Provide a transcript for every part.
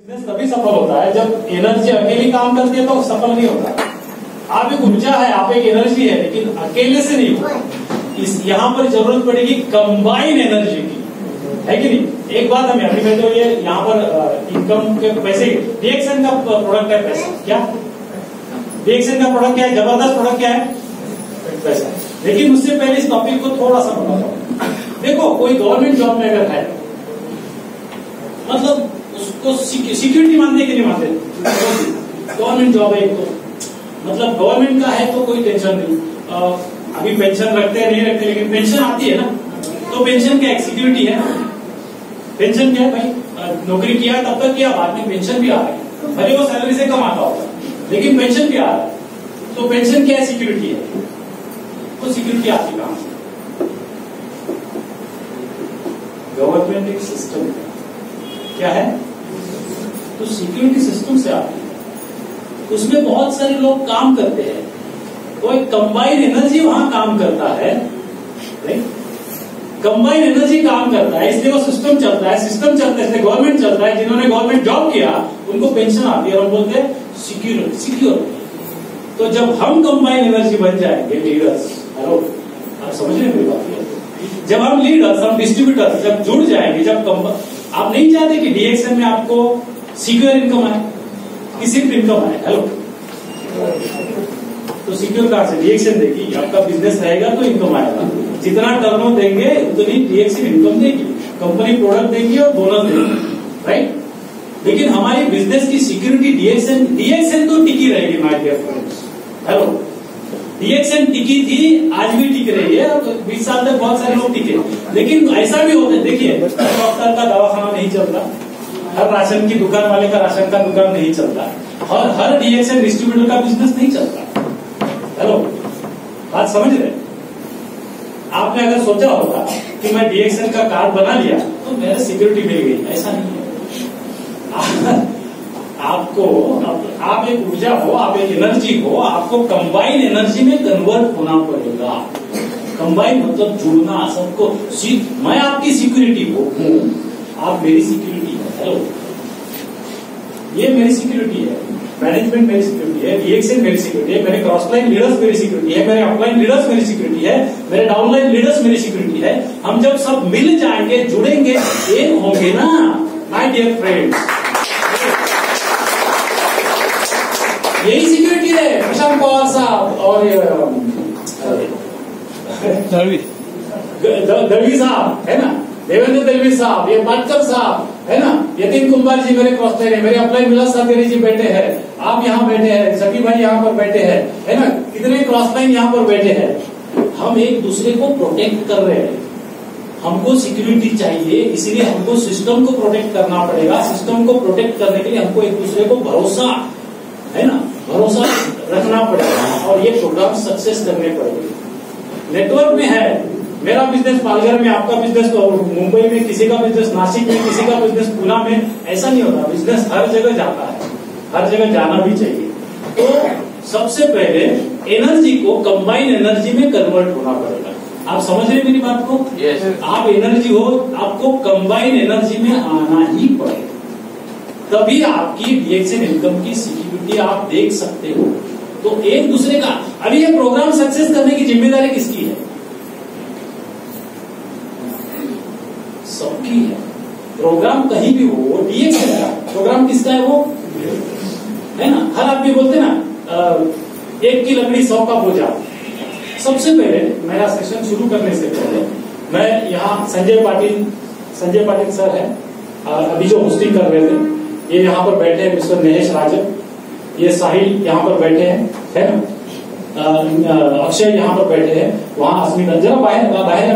Business तभी सफल होता है जब एनर्जी अकेली काम करती है तो सफल नहीं होता। आप एक ऊर्जा है, आप एक एनर्जी है, लेकिन अकेले से नहीं होगा इस यहाँ पर ज़रूरत पड़ेगी कंबाइन एनर्जी की। है कि नहीं? एक बात हम अभी मैं तो ये यहाँ पर इनकम के पैसे रिएक्शन का प्रोडक्ट है पैसा। क्या? रिएक्शन का प्रोडक्ट क्या है? ज़बरदस्त प्रोडक्ट क्या है? पैसा। लेकिन उससे पहले इस टॉपिक को थोड़ा सा बताता देखो, कोई गवर्नमेंट जॉब में अगर है मतलब उसको सिक्योरिटी मानते कि नहीं मानते गवर्नमेंट जॉब है तो। मतलब गवर्नमेंट का है तो कोई टेंशन नहीं। अभी पेंशन रखते हैं, नहीं रखते, लेकिन पेंशन आती है ना। तो पेंशन क्या सिक्योरिटी है पेंशन क्या है भाई? नौकरी किया, तब तक किया, बाद में पेंशन भी आ रहा है। भले वो सैलरी से कम आता होगा लेकिन पेंशन भी आ रहा है। तो पेंशन क्या है? सिक्योरिटी है। तो सिक्योरिटी आती कहाँ से गवर्नमेंट एक सिस्टम है। क्या है? तो सिक्योरिटी सिस्टम से आती है। उसमें बहुत सारे लोग काम करते हैं। तो एक कंबाइन एनर्जी वहाँ काम करता है कंबाइन एनर्जी काम करता है, इसलिए वो सिस्टम चलता है। सिस्टम चलता है, इसलिए गवर्नमेंट चलता है। जिन्होंने गवर्नमेंट जॉब किया, उनको पेंशन आती है और बोलते हैं सिक्योर सिक्योर तो जब हम कंबाइन एनर्जी बन जाएँगे लीडर्स हेलो आप समझ रहे मेरी बात? जब हम लीडर्स हम डिस्ट्रीब्यूटर्स जब जुड़ जाएँगे, जब आप नहीं चाहते कि डीएक्सएन में आपको सिक्योर इनकम आए, कि सिर्फ़ इनकम आए? हेलो तो सिक्योर कहाँ से डीएक्सएन देगी, आपका बिज़नेस रहेगा तो इनकम आएगा। जितना टर्न देंगे, उतनी डीएक्सएन इनकम देगी। कंपनी प्रोडक्ट देगी और बोनस देगी राइट लेकिन हमारी बिज़नेस की सिक्योरिटी डीएक्सएन डीएक्सएन तो टिकी रहेगी my dear friends hello DXN टिकी थी, आज भी टिक रही है और बीस साल तक बहुत सारे लोग टिके। लेकिन ऐसा भी होता है, देखिए डॉक्टर का दवाखाना नहीं चलता। हर राशन की दुकान वाले का राशन का दुकान नहीं चलता। और हर डीएक्सएन डिस्ट्रीब्यूटर का बिज़नेस नहीं चलता। हेलो बात समझ रहे आपने अगर सोचा होगा कि मैं डीएक्सएन का कार्ड बना लिया तो मेरे सिक्योरिटी मिल गई। ऐसा नहीं है। आपको, आप आप एक ऊर्जा हो, आप एक एनर्जी हो, आपको कंबाइन एनर्जी में कन्वर्ट होना पड़ेगा। कंबाइन मतलब जुड़ना, सबको। मैं आपकी सिक्योरिटी हूँ आप मेरी सिक्योरिटी है हेलो ये मेरी सिक्योरिटी है। मैनेजमेंट मेरी सिक्योरिटी है डीएक्सएन मेरी सिक्योरिटी है, मेरे क्रॉसलाइन लीडर्स मेरी सिक्योरिटी है, मेरे अपलाइन लीडर्स मेरी सिक्योरिटी है, मेरे डाउनलाइन लीडर्स मेरी सिक्योरिटी है। हम जब सब मिल जाएँगे, जुड़ेंगे, एक होंगे ना माय डियर फ्रेंड्स यही सिक्योरिटी है। प्रशांत पवार साहब और दलवी दलवी साहब है ना? देवेंद्र दलवी साहब ये पाटकर साहब है ना? यतीन कुमार जी मेरे क्रॉस है मेरे अप्लाई मिला सागरी जी बैठे हैं। आप यहाँ बैठे हैं सभी भाई यहाँ पर बैठे हैं है ना? कितने क्रॉस लाइन यहाँ पर बैठे हैं? हम एक दूसरे को प्रोटेक्ट कर रहे हैं। हमको सिक्योरिटी चाहिए इसलिए हमको सिस्टम को प्रोटेक्ट करना पड़ेगा। सिस्टम को प्रोटेक्ट करने के लिए हमको एक दूसरे को भरोसा है ना? भरोसा रखना पड़ेगा। और ये प्रोग्राम सक्सेस करने पड़ेंगे। नेटवर्क में है। मेरा बिज़नेस पालघर में आपका बिज़नेस तो मुंबई में किसी का बिज़नेस नासिक में किसी का बिज़नेस पूना में ऐसा नहीं होता। बिज़नेस हर जगह जाता है। हर जगह जाना भी चाहिए। तो सबसे पहले एनर्जी को कंबाइन एनर्जी में कन्वर्ट होना पड़ेगा। आप समझ रहे मेरी बात को? Yes. आप एनर्जी हो आपको कंबाइन एनर्जी में आना ही पड़ेगा। तभी आपकी डीएक्सएन इनकम की सिक्योरिटी आप देख सकते हो। तो एक दूसरे का अभी ये प्रोग्राम सक्सेस करने की ज़िम्मेदारी किसकी है? सबकी है। प्रोग्राम कहीं भी हो, वो डीएक्सएन का प्रोग्राम किसका है वो? है ना? हर आदमी बोलते ना एक की लकड़ी सौ का बोझा सबसे पहले, मेरा सेशन शुरू करने से पहले, मैं यहाँ संजय पाटिल संजय पाटिल सर है अभी जो होस्टिंग कर रहे थे ये यहाँ पर बैठे हैं मिस्टर महेश राजन। ये साहिल यहाँ पर बैठे हैं, है ना? अक्षय यहाँ पर बैठे हैं। वहाँ अस्मिता जरा बाहर बाहर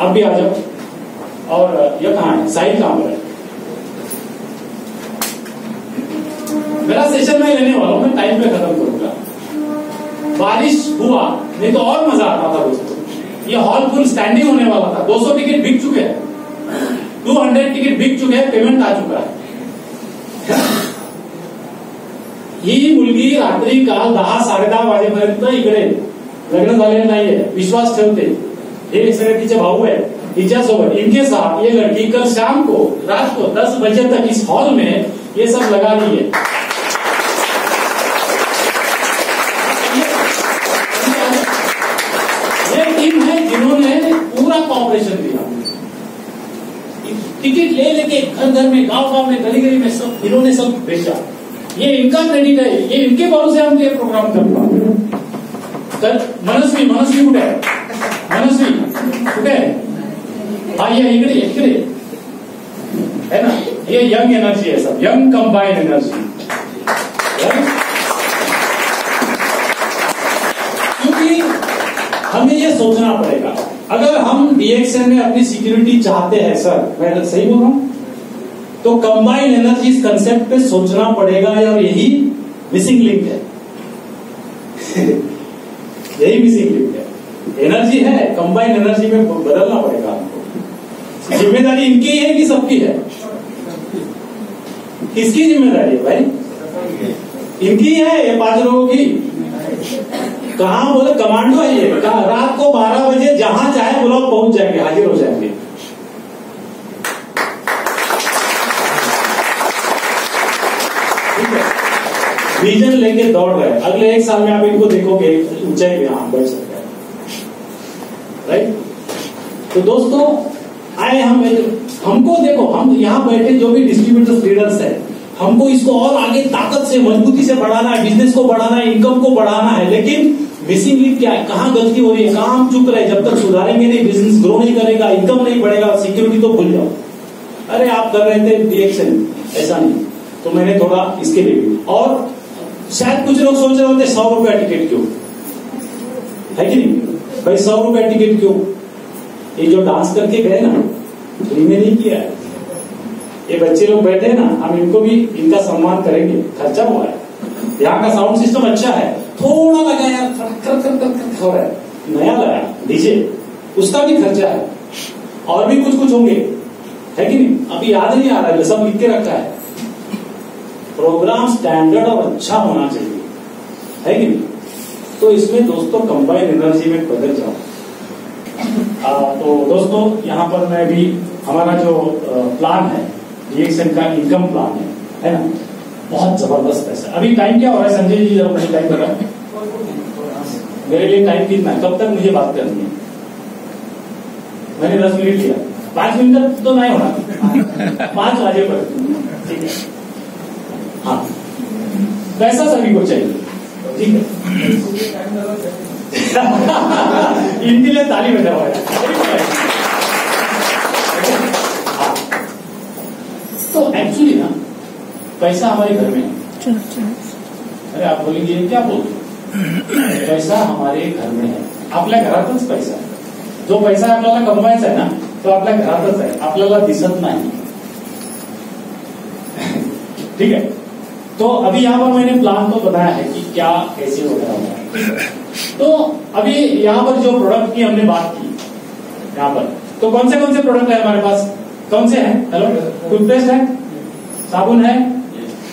अब भी आ जाओ। और ये कहा है? साहिल कहाँ पर है? मेरा सेशन मैं लेने वाला हूँ, मैं टाइम पे खत्म करूँगा। बारिश हुआ, नहीं तो और मज़ा आता था दोस्तों। ये हॉल फुल स्टैंडिंग होने वाला था। 200 टिकट बिक चुके हैं। 200 टिकट बिक चुके हैं पेमेंट आ चुका है। ही मुलगी रात्री काल दहा साडे दहा वाजेपर्यंत इकडे लग्न झालेलं नाहीये, विश्वास ठेवते. हे सगळे तिचे भाऊ आहे ओवर इनके साथ ये लड़की कल शाम को, रात को 10 बजे तक इस हॉल में ये सब लगा रही है ये टीम है जिन्होंने पूरा कॉपरेशन दिया टिकट ले लेके घर घर में गाँव गाँव गली सब, इन्होंने सब बेचा ये इनका क्रेडिट है, ये इनके भरोसे हम ये प्रोग्राम कर पाए मनस्वी मनस्वी कुठे मनस्वी कुठे हा, ये इकडे इकडे। है ना? ये यंग एनर्जी है सब यंग कंबाइंड एनर्जी क्योंकि हमें ये सोचना पड़ेगा। अगर हम डीएक्सएन में अपनी सिक्योरिटी चाहते हैं, सर, मैं सही बोल रहा हूँ? तो कंबाइंड एनर्जी इस कंसेप्ट पे सोचना पड़ेगा और यही मिसिंग लिंक है। यही मिसिंग लिंक है। एनर्जी है कंबाइंड एनर्जी में बदलना पड़ेगा हमको। ज़िम्मेदारी इनकी है कि सबकी है? किसकी ज़िम्मेदारी है भाई? इनकी है, ये पाँच लोगों की। कहा बोले? कमांडो है ये। रात को 12 बजे जहाँ चाहे लोग पहुँच जाएँगे, हाजिर हो जाएँगे। विजन लेके दौड़ रहे हैं। अगले एक साल में आप इनको देखोगे, ऊंचाई में हाँ बढ़ सकते हैं। राइट तो दोस्तों, आए हम हमको देखो, हम यहाँ बैठे जो भी डिस्ट्रीब्यूटर्स लीडर्स है, हमको इसको और आगे ताकत से, मजबूती से बढ़ाना है बिज़नेस को बढ़ाना है इनकम को बढ़ाना है, लेकिन मिसिंग लिंक क्या है? कहाँ गलती हो रही है? कहाँ हम चुप रहे जब तक सुधारेंगे नहीं बिज़नेस ग्रो नहीं करेगा इनकम नहीं बढ़ेगा सिक्योरिटी तो भूल जाओ। अरे, आप कर रहे थे रिएक्शन ऐसा नहीं। तो मैंने थोड़ा इसके लिए और शायद कुछ लोग सोच रहे होते सौ रुपया टिकट क्यों? है कि नहीं? भाई, सौ रुपया टिकट क्यों? ये जो डांस करके गए ना फ्री में नहीं किया है। ये बच्चे लोग बैठे ना, हम इनको भी इनका सम्मान करेंगे। खर्चा हुआ है। यहाँ का साउंड सिस्टम अच्छा है। थोड़ा लगाया कर कर कर कर हो है। नया लगाया डीजे। उसका भी खर्चा है। और भी कुछ कुछ होंगे। है कि नहीं? अभी याद नहीं आ रहा है सब लिख के रखा है। प्रोग्राम स्टैंडर्ड और अच्छा होना चाहिए। है कि नहीं? तो इसमें दोस्तों कंबाइन एनर्जी में बदल जाओ। आ, तो दोस्तों यहाँ पर मैं भी हमारा जो प्लान है रिएक्शन का इनकम प्लान है है ना? बहुत ज़बरदस्त पैसा। अभी टाइम क्या हो रहा है संजय जी जब मुझे टाइम बताओ। मेरे लिए टाइम कितना है कब तक मुझे बात करनी है? मैंने दस मिनट लिया। पाँच मिनट तो नहीं होना। पाँच बजे पर ठीक है। हाँ। पैसा सभी को चाहिए। ठीक है। इनके लिए ताली बजा हुआ है। तो एक्चुअली ना पैसा हमारे घर में है। अरे आप बोलेंगे क्या बोलते पैसा हमारे घर में है। आपल्या घरातच पैसा आहे जो पैसा आपल्याला कमवायचा आहे ना तो आपल्या घरातच आहे. आपल्याला दिसत नाही. ठीक है तो अभी यहाँ पर मैंने प्लान तो बताया है कि क्या कैसे वगैरह होगा तो अभी यहाँ पर जो प्रोडक्ट की हमने बात की, यहाँ पर तो कौन से कौन से प्रोडक्ट है हमारे पास? कौन से हैं? हेलो टूथपेस्ट है? साबुन है?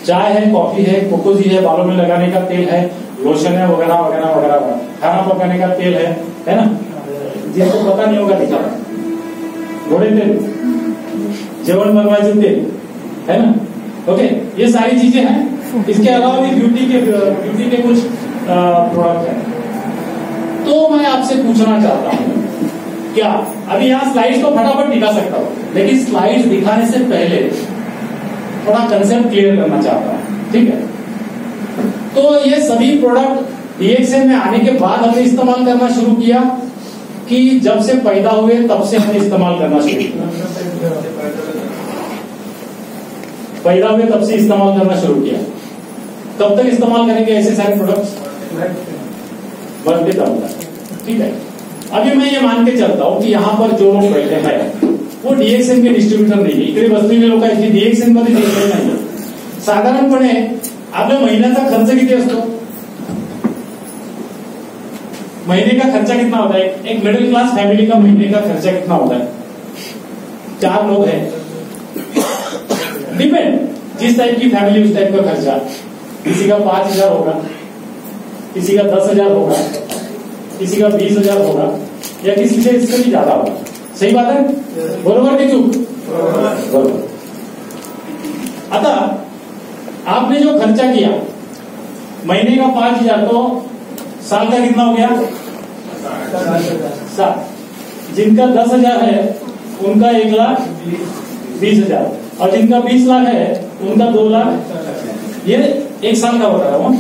चाय है? कॉफ़ी है? कोकोजी है? बालों में लगाने का तेल है? लोशन है? वगैरह वगैरह वगैरह खाना पकाने का तेल है? है ना? जिसको पता नहीं होगा लिखा घोड़े तेल जेवन बनवायचं तेल। है ना? ओके ये सारी चीज़ें हैं। इसके अलावा भी ब्यूटी के ब्यूटी के कुछ प्रोडक्ट हैं। तो मैं आपसे पूछना चाहता हूँ, क्या? अभी यहाँ स्लाइड्स तो फटाफट दिखा सकता हूँ, लेकिन स्लाइड्स दिखाने से पहले थोड़ा कंसेप्ट क्लियर करना चाहता हूँ, ठीक है? तो ये सभी प्रोडक्ट डीएक्सएन में आने के बाद हमने इस्तेमाल करना शुरू किया कि जब से पैदा हुए तब से हमने इस्तेमाल करना शुरू किया। पैदा हुए तब से इस्तेमाल करना शुरू किया। कब तक इस्तेमाल करेंगे ऐसे सारे प्रोडक्ट्स बनते तब ठीक है? अभी मैं ये मान के चलता हूँ कि यहाँ पर जो लोग बैठे हैं, वो डीएक्सएन के डिस्ट्रीब्यूटर नाही इकडे बसलेले लोक आहेत की डीएक्सएन मध्ये दिसले नाही साधारणपणे आपल्या महिन्याचा खर्च किती असतो? महीने का खर्चा कितना होता है? एक मिडिल क्लास फैमिली का महीने का खर्चा कितना होता है? चार लोग हैं। डिपेंड जिस टाइप की फैमिली उस टाइप का खर्चा। किसी का पाँच हज़ार होगा, किसी का दस हज़ार होगा, किसी का बीस हज़ार होगा, या किसी से इससे भी ज़्यादा होगा। सही बात है? बरोबर की चूक बरोबर आता आपने जो खर्चा किया, महीने का पाँच हज़ार तो साल का कितना हो गया? सात। जिनका दस हज़ार है, उनका एक लाख बीस हज़ार। और जिनका बीस लाख है, उनका दो लाख। ये एक साल का बता रहा हूँ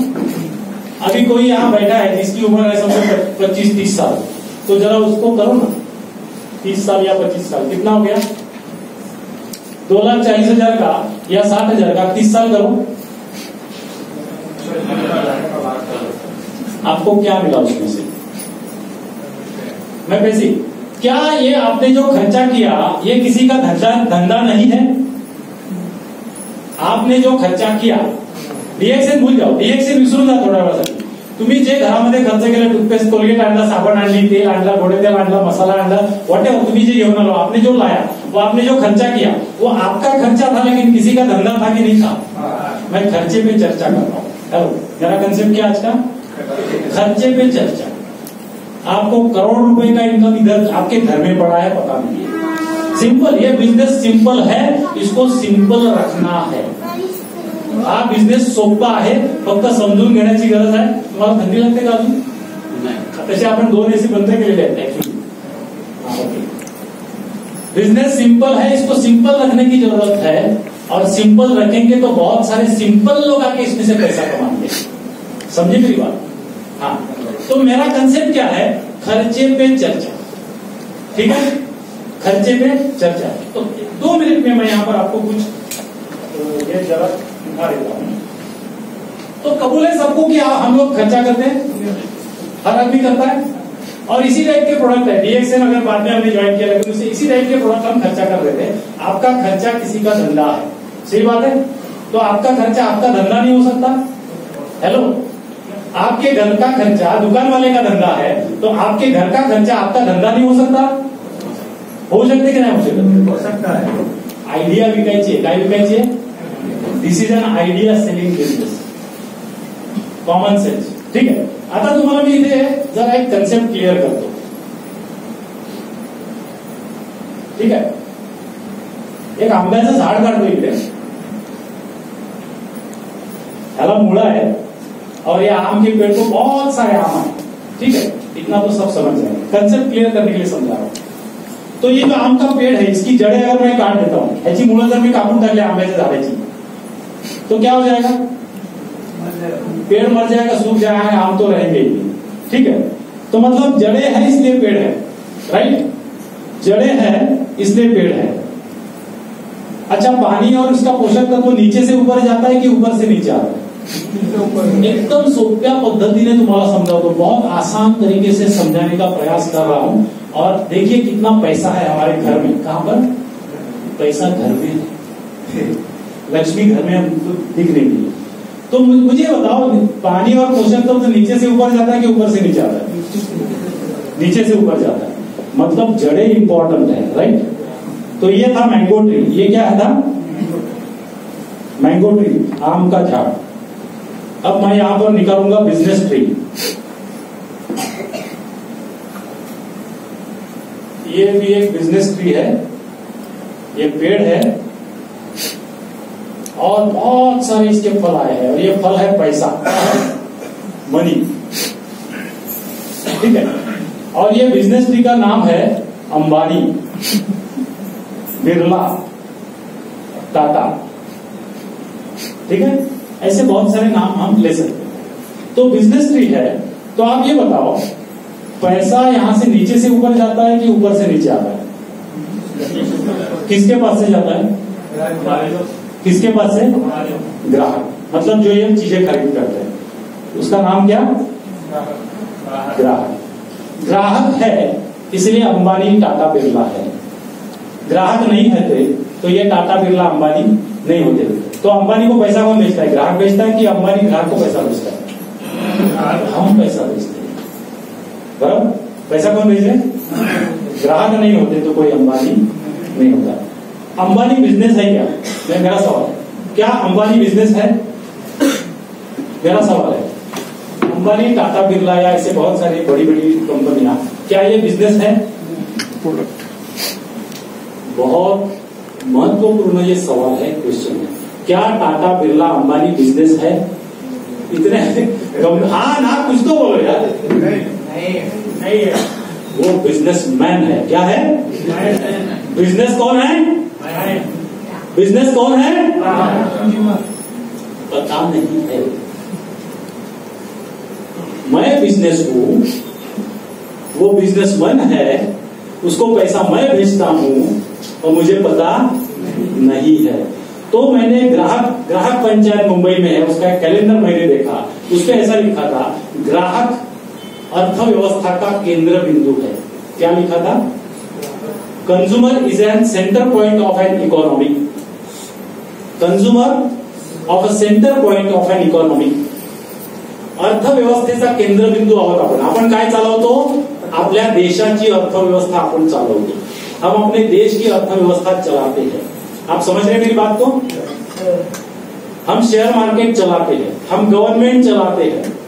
अभी कोई यहाँ बैठा है, जिसकी उम्र है समझो पच्चीस, तीस साल। तो जरा उसको करो ना। तीस साल या पच्चीस साल, कितना हो गया? दो लाख चालीस हज़ार का या साठ हज़ार का, तीस साल करो। आपको क्या मिला उसमें से? मैं कैसी क्या ये आपने जो खर्चा किया, ये किसी का धंधा धंधा नहीं है? आपने जो खर्चा किया रिएक्शन भूल जाओ. रिएक्शन विसरून जा थोड्या वेळासाठी. तुम्ही जे घरामध्ये खर्च केला टूथपेस्ट कोलगेट आणला, साबण आणली, तेल आणला गोडे तेल आणला, मसाला आणला वॉट तुम्ही जे घेऊन आलो, आपने जो लाया, वो आपने जो खर्चा किया, वो आपका खर्चा था लेकिन किसी का धंधा था कि नहीं था? मैं खर्चे पे चर्चा कर रहा हूँ. मेरा कंसेप्ट क्या आज का? खर्चे पे चर्चा. आपको करोड़ रुपए का इनकम इधर आपके घर में पड़ा है, पता नहीं है। सिंपल ये बिज़नेस सिंपल है, इसको सिंपल रखना है। हा बिझनेस सोपा आहे, फक्त समजून घेण्याची गरज आहे. तुम्हाला थंडी लागते का अजून? तसे आपण दोन एसी बंद केलेले आहेत ऍक्च्युली बिज़नेस सिंपल है इसको सिंपल रखने की ज़रूरत है. और सिंपल रखेंगे तो बहुत सारे सिंपल लोग आके इसमें से पैसा कमाएँगे. समझे मेरी बात? हाँ. तो मेरा कंसेप्ट क्या है? खर्चे पे चर्चा. ठीक है? खर्चे पे चर्चा. तो दो मिनट में मैं यहाँ पर आपको कुछ, ये जरा तो कबूल है सबको कि हम लोग खर्चा करते हैं। हर आदमी करता है। और इसी टाइप के प्रोडक्ट है। डीएक्सएन अगर बाद में हमने ज्वाइन किया लेकिन उसे इसी टाइप के प्रोडक्ट हम खर्चा कर रहे थे। आपका खर्चा किसी का धंधा है। सही बात है? तो आपका खर्चा आपका धंधा नहीं हो सकता। हेलो आपके घर का खर्चा दुकान वाले का धंधा है तो आपके घर का खर्चा आपका धंधा नहीं हो सकता। हो सकते की नाही हो शकत हो सकता है। आयडिया विकायची आहे काय विकायची आहे this is an idea selling business. Common sense ठीक आहे? आता तुम्हाला मी इथे जरा एक कन्सेप्ट क्लिअर करतो. ठीक आहे? एक आंब्याचं झाड काढतो इकडे. ह्याला मुळं आहे और ये आम के पेड़ को बहुत सारे आम है ठीक है इतना तो सब समझ जाएँगे कंसेप्ट क्लियर करने के लिए समझा रहा हूँ तो ये जो आम का पेड़ है इसकी जड़ें अगर मैं काट देता हूँ याची मुळं जर मी कापून टाकली आंब्याच्या झाडाची तो क्या हो जाएगा? पेड़ मर जाएगा, सूख जाएगा आम तो रहेंगे ही। ठीक है? तो मतलब जड़े है, इसलिए पेड़ है राइट जड़े है, इसलिए पेड़ है। अच्छा पानी और उसका पोषक तत्व तो नीचे से ऊपर जाता है कि ऊपर से नीचे आता है? एकदम सोप्या पद्धति ने तुम्हारा समझाओ तो बहुत आसान तरीके से समझाने का प्रयास कर रहा हूँ। और देखिए कितना पैसा है हमारे घर में। कहाँ पर? पैसा घर में है। लक्ष्मी घर में दिख रही है। तो मुझे बताओ, पानी और पोषण तत्व तो नीचे से ऊपर जाता है कि ऊपर से नीचे आता है? नीचे से ऊपर जाता है। मतलब जड़े इंपॉर्टेंट है राइट तो ये था मैंगो ट्री ये क्या है था? मैंगो ट्री आम का झाड़। अब मैं यहाँ पर निकालूँगा बिज़नेस ट्री ये भी एक बिज़नेस ट्री है। ये पेड़ है। और बहुत सारे इसके फल आए हैं और ये फल है पैसा। मनी ठीक है? और ये बिज़नेस ट्री का नाम है अंबानी। बिरला। टाटा। ठीक है? ऐसे बहुत सारे नाम हम ले सकते हैं। तो बिज़नेस ट्री है तो आप ये बताओ, पैसा यहाँ से नीचे से ऊपर जाता है कि ऊपर से नीचे आता है? किसके पास से जाता है? किसके पास से ग्राहक। मतलब जो ये चीज़ें खरीद करते हैं। उसका नाम क्या? ग्राहक। ग्राहक। है इसलिए अंबानी टाटा बिरला है। ग्राहक नहीं होते तो ये टाटा बिरला अंबानी नहीं होते। तो अंबानी को पैसा कौन बेचता है? ग्राहक बेचता है कि अंबानी ग्राहक को पैसा बेचता है? हम पैसा बेचते हैं। बराबर? पैसा कौन बेच रहे ग्राहक नहीं होते तो कोई अंबानी नहीं होता। अंबानी बिज़नेस है क्या? मैं मेरा सवाल है। क्या अंबानी बिज़नेस है? मेरा सवाल है। अंबानी टाटा बिरला या ऐसे बहुत सारी बड़ी बड़ी कंपनियाँ क्या ये बिज़नेस है? बहुत महत्वपूर्ण ये सवाल है क्वेश्चन है। क्या टाटा बिरला अंबानी बिज़नेस है? इतने हाँ ना कुछ तो बोलो यार। नहीं है। वो बिजनेसमैन है। क्या है? बिज़नेस कौन है? बिज़नेस कौन है? पता नहीं है। मैं बिज़नेस हूँ वो बिजनेसमैन है उसको पैसा मैं भेजता हूँ और मुझे पता नहीं है। तो मैंने ग्राहक ग्राहक पंचायत मुंबई में है उसका कैलेंडर मैंने देखा। उस पर ऐसा लिखा था ग्राहक अर्थव्यवस्था का केंद्र बिंदु है। क्या लिखा था? Consumer is an centre point of an economy consumer of a centre point of an economy अर्थव्यवस्थेचा केंद्रबिंदू आहोत आपण. आपण काय चालवतो? आपल्या देशाची अर्थव्यवस्था आपण चालवतो. हम अपने देश की अर्थव्यवस्था चलाते हैं. आप समझ रहे हैं मेरी बात को? हम शेयर मार्केट चलाते हैं. हम गवर्नमेंट चलाते हैं.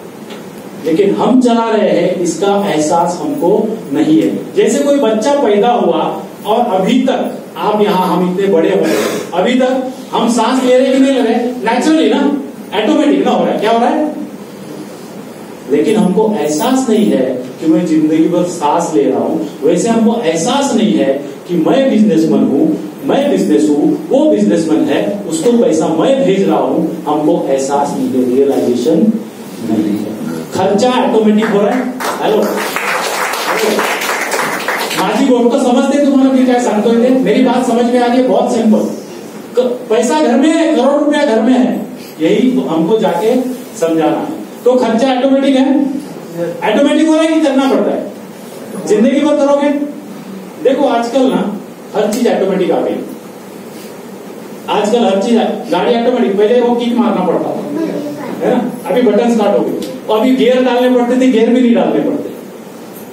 लेकिन हम चला रहे हैं, इसका एहसास हमको नहीं है। जैसे कोई बच्चा पैदा हुआ और अभी तक आप यहाँ हम इतने बड़े हो अभी तक हम सांस ले रहे कि नहीं ले रहे? नेचुरली ना? ऑटोमेटिक ना हो रहा है? क्या हो रहा है? लेकिन हमको एहसास नहीं है कि मैं ज़िंदगी भर सांस ले रहा हूँ। वैसे हमको एहसास नहीं है कि मैं बिजनेसमैन हूँ, मैं बिज़नेस हूँ, वो बिजनेसमैन है, उसको पैसा मैं भेज रहा हूँ। हमको एहसास नहीं है रियलाइजेशन नहीं है। खर्चा ऑटोमेटिक हो रहा है। हेलो माझी गोष्ट समजते तुम्हाला मी काय सांगतोय ते मेरी बात समझ में आ है, बहुत सिंपल पैसा घर में है, करोड़ रुपया घर में है। यही तो हमको जाके समझाना है। तो खर्चा ऑटोमेटिक है? ऑटोमेटिक हो रहा है कि करना पड़ता है। ज़िंदगी भर करोगे? देखो, आजकल ना, हर चीज़ ऑटोमेटिक आ गई। आजकल हर चीज़, गाड़ी ऑटोमेटिक पहले वो किक मारना पड़ता था। है ना? अभी बटन स्टार्ट हो गए। और अभी गियर डालने पड़ते थे गियर भी नहीं डालने पड़ते।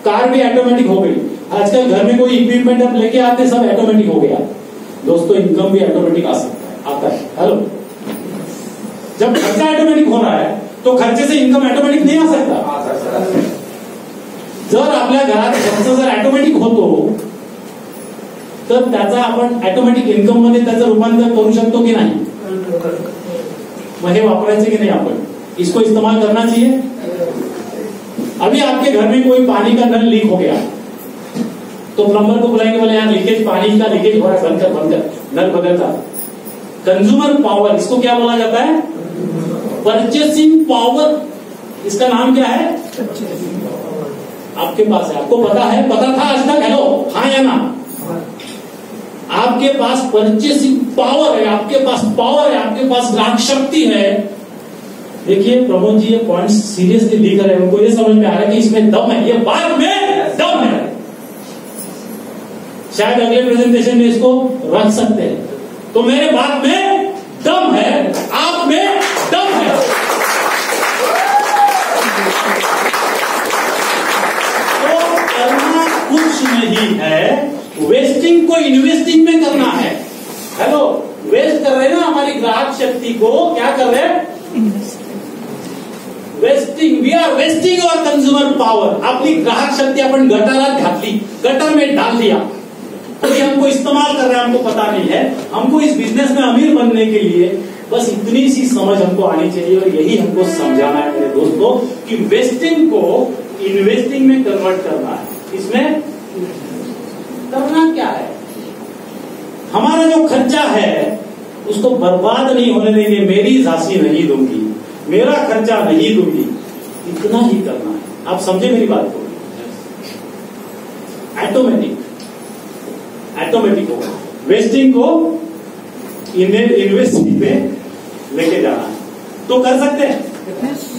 कार भी ऑटोमेटिक हो गई। आजकल घर में कोई इक्विपमेंट आप लेके आते सब ऑटोमेटिक हो गया। दोस्तों इनकम भी ऑटोमेटिक आ सकता है। आता है। हेलो जब खर्चा ऑटोमेटिक हो रहा है तो खर्चे से इन्कम ऑटोमॅटिक नाही आ सकता। जर आपल्या घरात खर्च जर ऑटोमॅटिक होतो तर त्याचा आपण ऑटोमॅटिक इन्कम मध्ये त्याचं रूपांतर करू शकतो की नाही? मग हे वापरायचे की नहीं अपन इसको इस्तेमाल करना चाहिए? अभी आपके घर में कोई पानी का नल लीक हो गया। तो प्लम्बर को बुलाएँगे बोले यार लीकेज पानी का लीकेज हो रहा है बंद कर बंद कर नल बदलता कंज्यूमर पावर इसको क्या बोला जाता है? परचेसिंग पावर इसका नाम क्या है? आपके पास है। आपको पता है? पता था आज तक? हेलो हाँ या ना? आपके पास परचेसिंग पावर है, आपके पास पावर है, आपके पास ग्राहक शक्ति है। देखिए, प्रमोद जी, ये पॉइंट सीरियसली लिख रहे हैं। उनको ये समझ में आ रहा है कि इसमें दम है। ये बात में दम है। शायद अगले प्रेजेंटेशन में इसको रख सकते हैं। तो मेरे बात में दम है। आप में दम है। तो करना कुछ नहीं है। वेस्टिंग को इन्वेस्टिंग में करना है। हेलो वेस्ट कर रहे हैं ना हमारी ग्राहक शक्ति को? क्या कर रहे हैं? Wasting we are wasting our consumer power अपनी ग्राहक शक्ति अपन गटारात घातली गटर में डाल दिया। तो ये हमको इस्तेमाल कर रहे हैं हमको पता नहीं है। हमको इस बिज़नेस में अमीर बनने के लिए बस इतनी सी समझ हमको आनी चाहिए और यही हमको समझाना है मेरे दोस्तों कि वेस्टिंग को इन्वेस्टिंग में कन्वर्ट करना है। इसमें करना क्या है? हमारा जो खर्चा है उसको बर्बाद नहीं होने देंगे मेरी झांसी नहीं दूँगी मेरा खर्चा नहीं दूँगी इतना ही करना है। आप समझे मेरी बात को? ऑटोमेटिक ऑटोमेटिक होगा। वेस्टिंग को इन्वेस्टिंग में लेके जाना है। तो कर सकते हैं?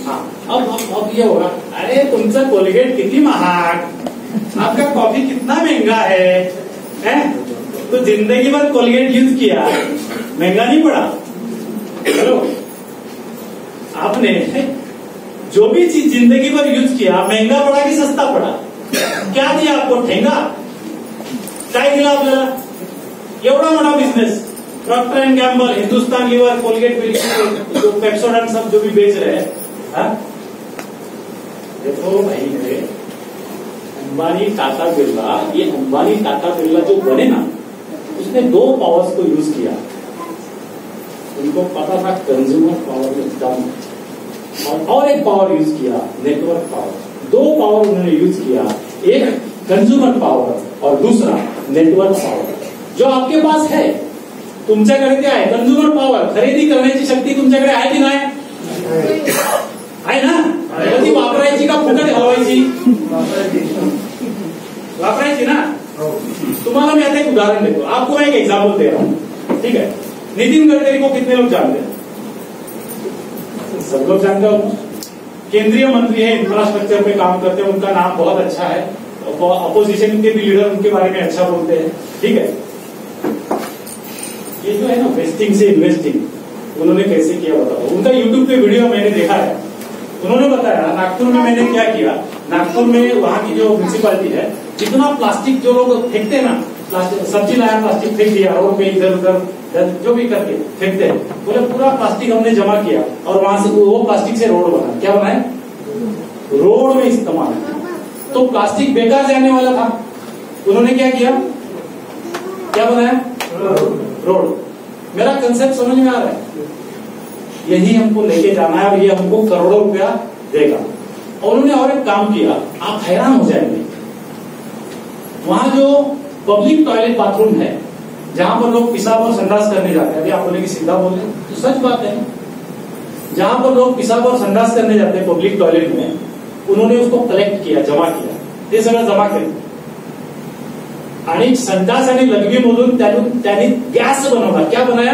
हाँ। अब अब अब ये होगा। अरे तुमचा कोलगेट किती महाग। आपका कॉफ़ी कितना महँगा है? हैं? तो ज़िंदगी भर कोलगेट यूज़ किया। महँगा नहीं पड़ा? हेलो? आपने जो भी चीज़ ज़िंदगी भर यूज़ किया, महँगा पड़ा कि सस्ता पड़ा? क्या दिया आपको? ठेंगा? काय दिला आपल्याला एवढा मोठा business Procter and Gamble Hindustan lever Colgate जो पेप्सोडन सब जो भी बेच रहे हैं हाँ? देखो भाई मेरे अंबानी टाटा बिरला ये अंबानी टाटा बिरला जो बने ना उसने दो पावर्स को यूज़ किया। उनको पता था कंज्यूमर पावर और, और एक पावर यूज़ किया नेटवर्क पावर दो पावर उन्होंने यूज़ किया एक कंज्यूमर पावर और दूसरा नेटवर्क पावर जो आपके पास है तुमच्याकडे काय आहे कंझ्युमर पॉवर खरेदी करण्याची शक्ती तुमच्याकडे आहे की नाही आहे ना? ती वापरायची का फुकट घालवायची वापरायची ना? तुम्हाला मी आता एक उदाहरण देता. देतो आपको मैं एक एग्ज़ाम्पल दे रहा हूँ. ठीक है? नितिन गडकरी को कितने लोग जानते हैं? सब लोग जानते हो? केंद्रीय मंत्री है इंफ्रास्ट्रक्चर पे काम करते हैं, उनका नाम बहुत अच्छा है। अपोजिशन के भी लीडर उनके बारे में अच्छा बोलते हैं। ठीक है? ये जो है ना वेस्टिंग से इन्वेस्टिंग उन्होंने कैसे किया बताओ? उनका यूट्यूब पे वीडियो मैंने देखा है। उन्होंने बताया, नागपुर में मैंने क्या किया? नागपुर में वहाँ की जो म्यूनिसिपालिटी है, जितना प्लास्टिक जो लोग फेंकते हैं ना प्लास्टिक सब्ज़ी लाया प्लास्टिक फेंक दिया रोड पे इधर उधर जो भी करके फेंकते हैं, बोले पूरा प्लास्टिक हमने जमा किया, और वहाँ से वो प्लास्टिक से रोड बना। क्या बनाए? रोड में इस्तेमाल। तो प्लास्टिक बेकार जाने वाला था। उन्होंने क्या किया? क्या बनाया? रोड मेरा कंसेप्ट समझ में आ रहा है। यही हमको लेके जाना है, और ये हमको करोड़ों रुपया देगा। और उन्होंने और एक काम किया। आप हैरान हो जाएँगे। वहाँ जो पब्लिक टॉयलेट बाथरूम है, जहाँ पर लोग पेशाब और संडास करने जाते हैं, अभी आप बोले कि सीधा बोले तो सच बात है। जहाँ पर लोग पेशाब और संडास करने जाते हैं पब्लिक टॉयलेट में, उन्होंने उसको कलेक्ट किया, जमा किया। ते सगळं जमा केलं आणि संडास आणि त्यातून त्यांनी गॅस बनवला क्या बनाया?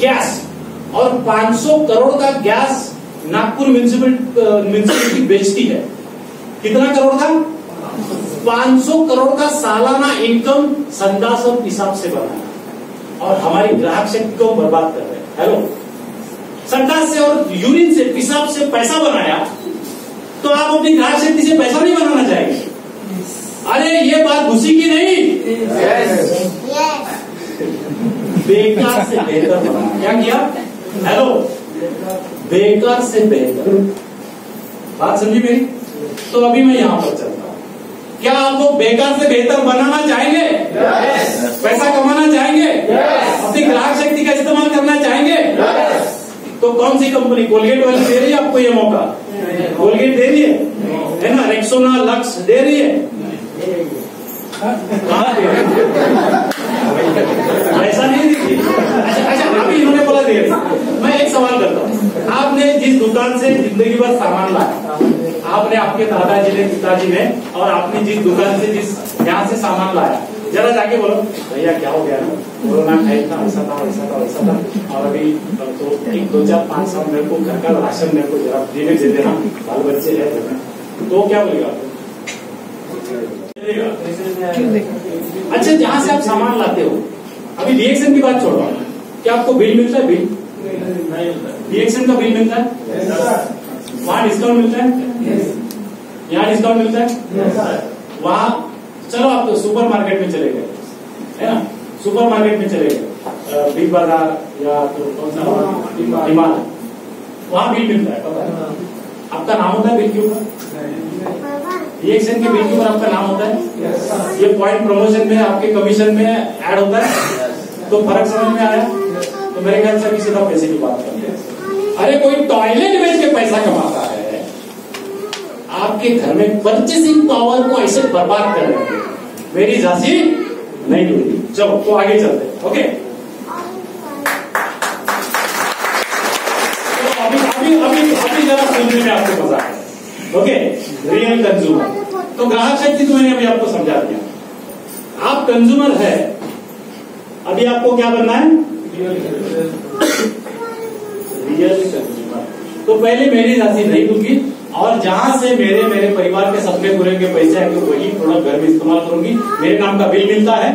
गैस। और 500 करोड़ का गैस नागपुर म्यूनिसिपल म्यूनिसिपलिटी बेचती है। कितना करोड़ का 500 करोड़ का सालाना इनकम संदास और पिसाब से बना है। और हमारी ग्राहक शक्ति को बर्बाद कर रहे हैं। हेलो संदास से और यूरिन से पिसाब से पैसा बनाया तो आप अपनी ग्राहक शक्ति से पैसा नहीं बनाना चाहेंगे? अरे ये बात घुसी की नहीं? बेकार से बेहतर बना। क्या किया? हेलो बेकार से बेहतर। बात समझी मेरी? तो अभी मैं यहाँ पर चलता हूँ। क्या आप लोग बेकार से बेहतर बनाना चाहेंगे? Yes. पैसा कमाना चाहेंगे? Yes. अपनी ग्राहक शक्ति का इस्तेमाल करना चाहेंगे? Yes. तो कौन सी कंपनी? कोलगेट वाली दे रही है आपको ये मौका? कोलगेट दे रही है? है ना? रेक्सोना लक्स दे रही है? ऐसा नहीं देखिए अच्छा अच्छा अभी इन्होंने बोला दे मैं एक सवाल करता हूँ। आपने जिस दुकान से ज़िंदगी भर सामान लाया, आपने आपके दादाजी ने, पिताजी ने, और आपने जिस दुकान से, जिस यहाँ से सामान लाया, जरा जाके बोलो, भैया, क्या हो गया? कोरोना टाइम इतना ऐसा था, वैसा था वैसा था। और अभी तो एक, दो, चार, पाँच साल मेरे को घर का राशन मेरे को जरा में दे देना, बाल बच्चे है तो क्या बोलेगा? अच्छा जहाँ से आप सामान लाते हो अभी रिएक्शन की बात छोड़ो। क्या आपको बिल मिलता है बिल नहीं मिलता रिएक्शन का बिल मिलता है? वहाँ डिस्काउंट मिलता है? यहाँ डिस्काउंट मिलता है? वहाँ चलो आप तो सुपर मार्केट में चले गए। है ना? सुपर मार्केट में चले गए। बिग बाज़ार या तो कौन सा वहाँ बिल मिलता है। पता है आपका नाम होता है बिल के ऊपर? रिएक्शन के बिल के ऊपर आपका नाम होता है? ये पॉइंट प्रमोशन में आपके कमीशन में ऐड होता है? तो फ़र्क समझ में आया? तो मेरे ख्याल से किसी का पैसे की बात करते हैं। अरे कोई टॉयलेट बेच के पैसा कमाता है। आपके घर में परचेसिंग पावर को ऐसे बर्बाद कर रहे हैं। मेरी झांसी नहीं लूँगी चलो तो आगे चलते हैं, ओके तो अभी अभी अभी अभी जरा सुनने में आपको मज़ा आया। ओके रियल कंज्यूमर तो ग्राहक शक्ति तो मैंने अभी आपको समझा दिया? आप कंज्यूमर है, अभी आपको क्या बनना है? रियल कंज्यूमर तो पहले मेरी राशि नहीं दूँगी और जहाँ से मेरे मेरे परिवार के सपने पूरे के पैसे आएँगे वही प्रोडक्ट घर में इस्तेमाल करूँगी। मेरे नाम का बिल मिलता है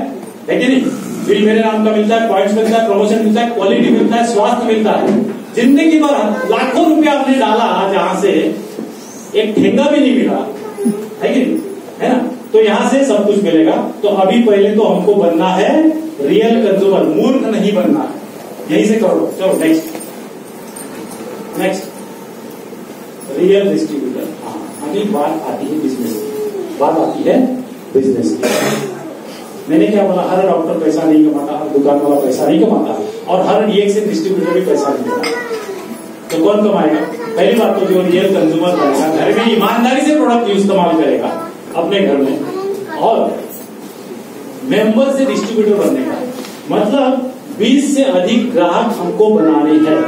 है कि नहीं? बिल मेरे नाम का मिलता है पॉइंट्स मिलता है प्रमोशन मिलता है क्वालिटी मिलता है, स्वास्थ्य मिलता है। ज़िंदगी भर लाखों रुपया आपने डाला जहाँ से एक ठेंगा भी नहीं मिला। है कि है ना? तो यहाँ से सब कुछ मिलेगा। तो अभी पहले तो हमको बनना है रियल कंज्यूमर मूर्ख नहीं बनना है। यहीं से करो। चलो नेक्स्ट नेक्स्ट रियल डिस्ट्रीब्यूटर हाँ अभी बात आती है बिज़नेस की। बात आती है बिज़नेस की। मैंने क्या बोला? हर डॉक्टर पैसा नहीं कमाता, हर दुकान वाला पैसा नहीं कमाता। और हर डीएक्सी डिस्ट्रीब्यूटर भी पैसा नहीं कमाता। तो कौन कमाएगा? पहली बात तो जो रियल कंज्यूमर बनेगा घर में ईमानदारी से प्रोडक्ट इस्तेमाल करेगा, अपने घर में। और मेंबर से डिस्ट्रीब्यूटर बनने का मतलब 20 से अधिक ग्राहक हमको बनाने हैं।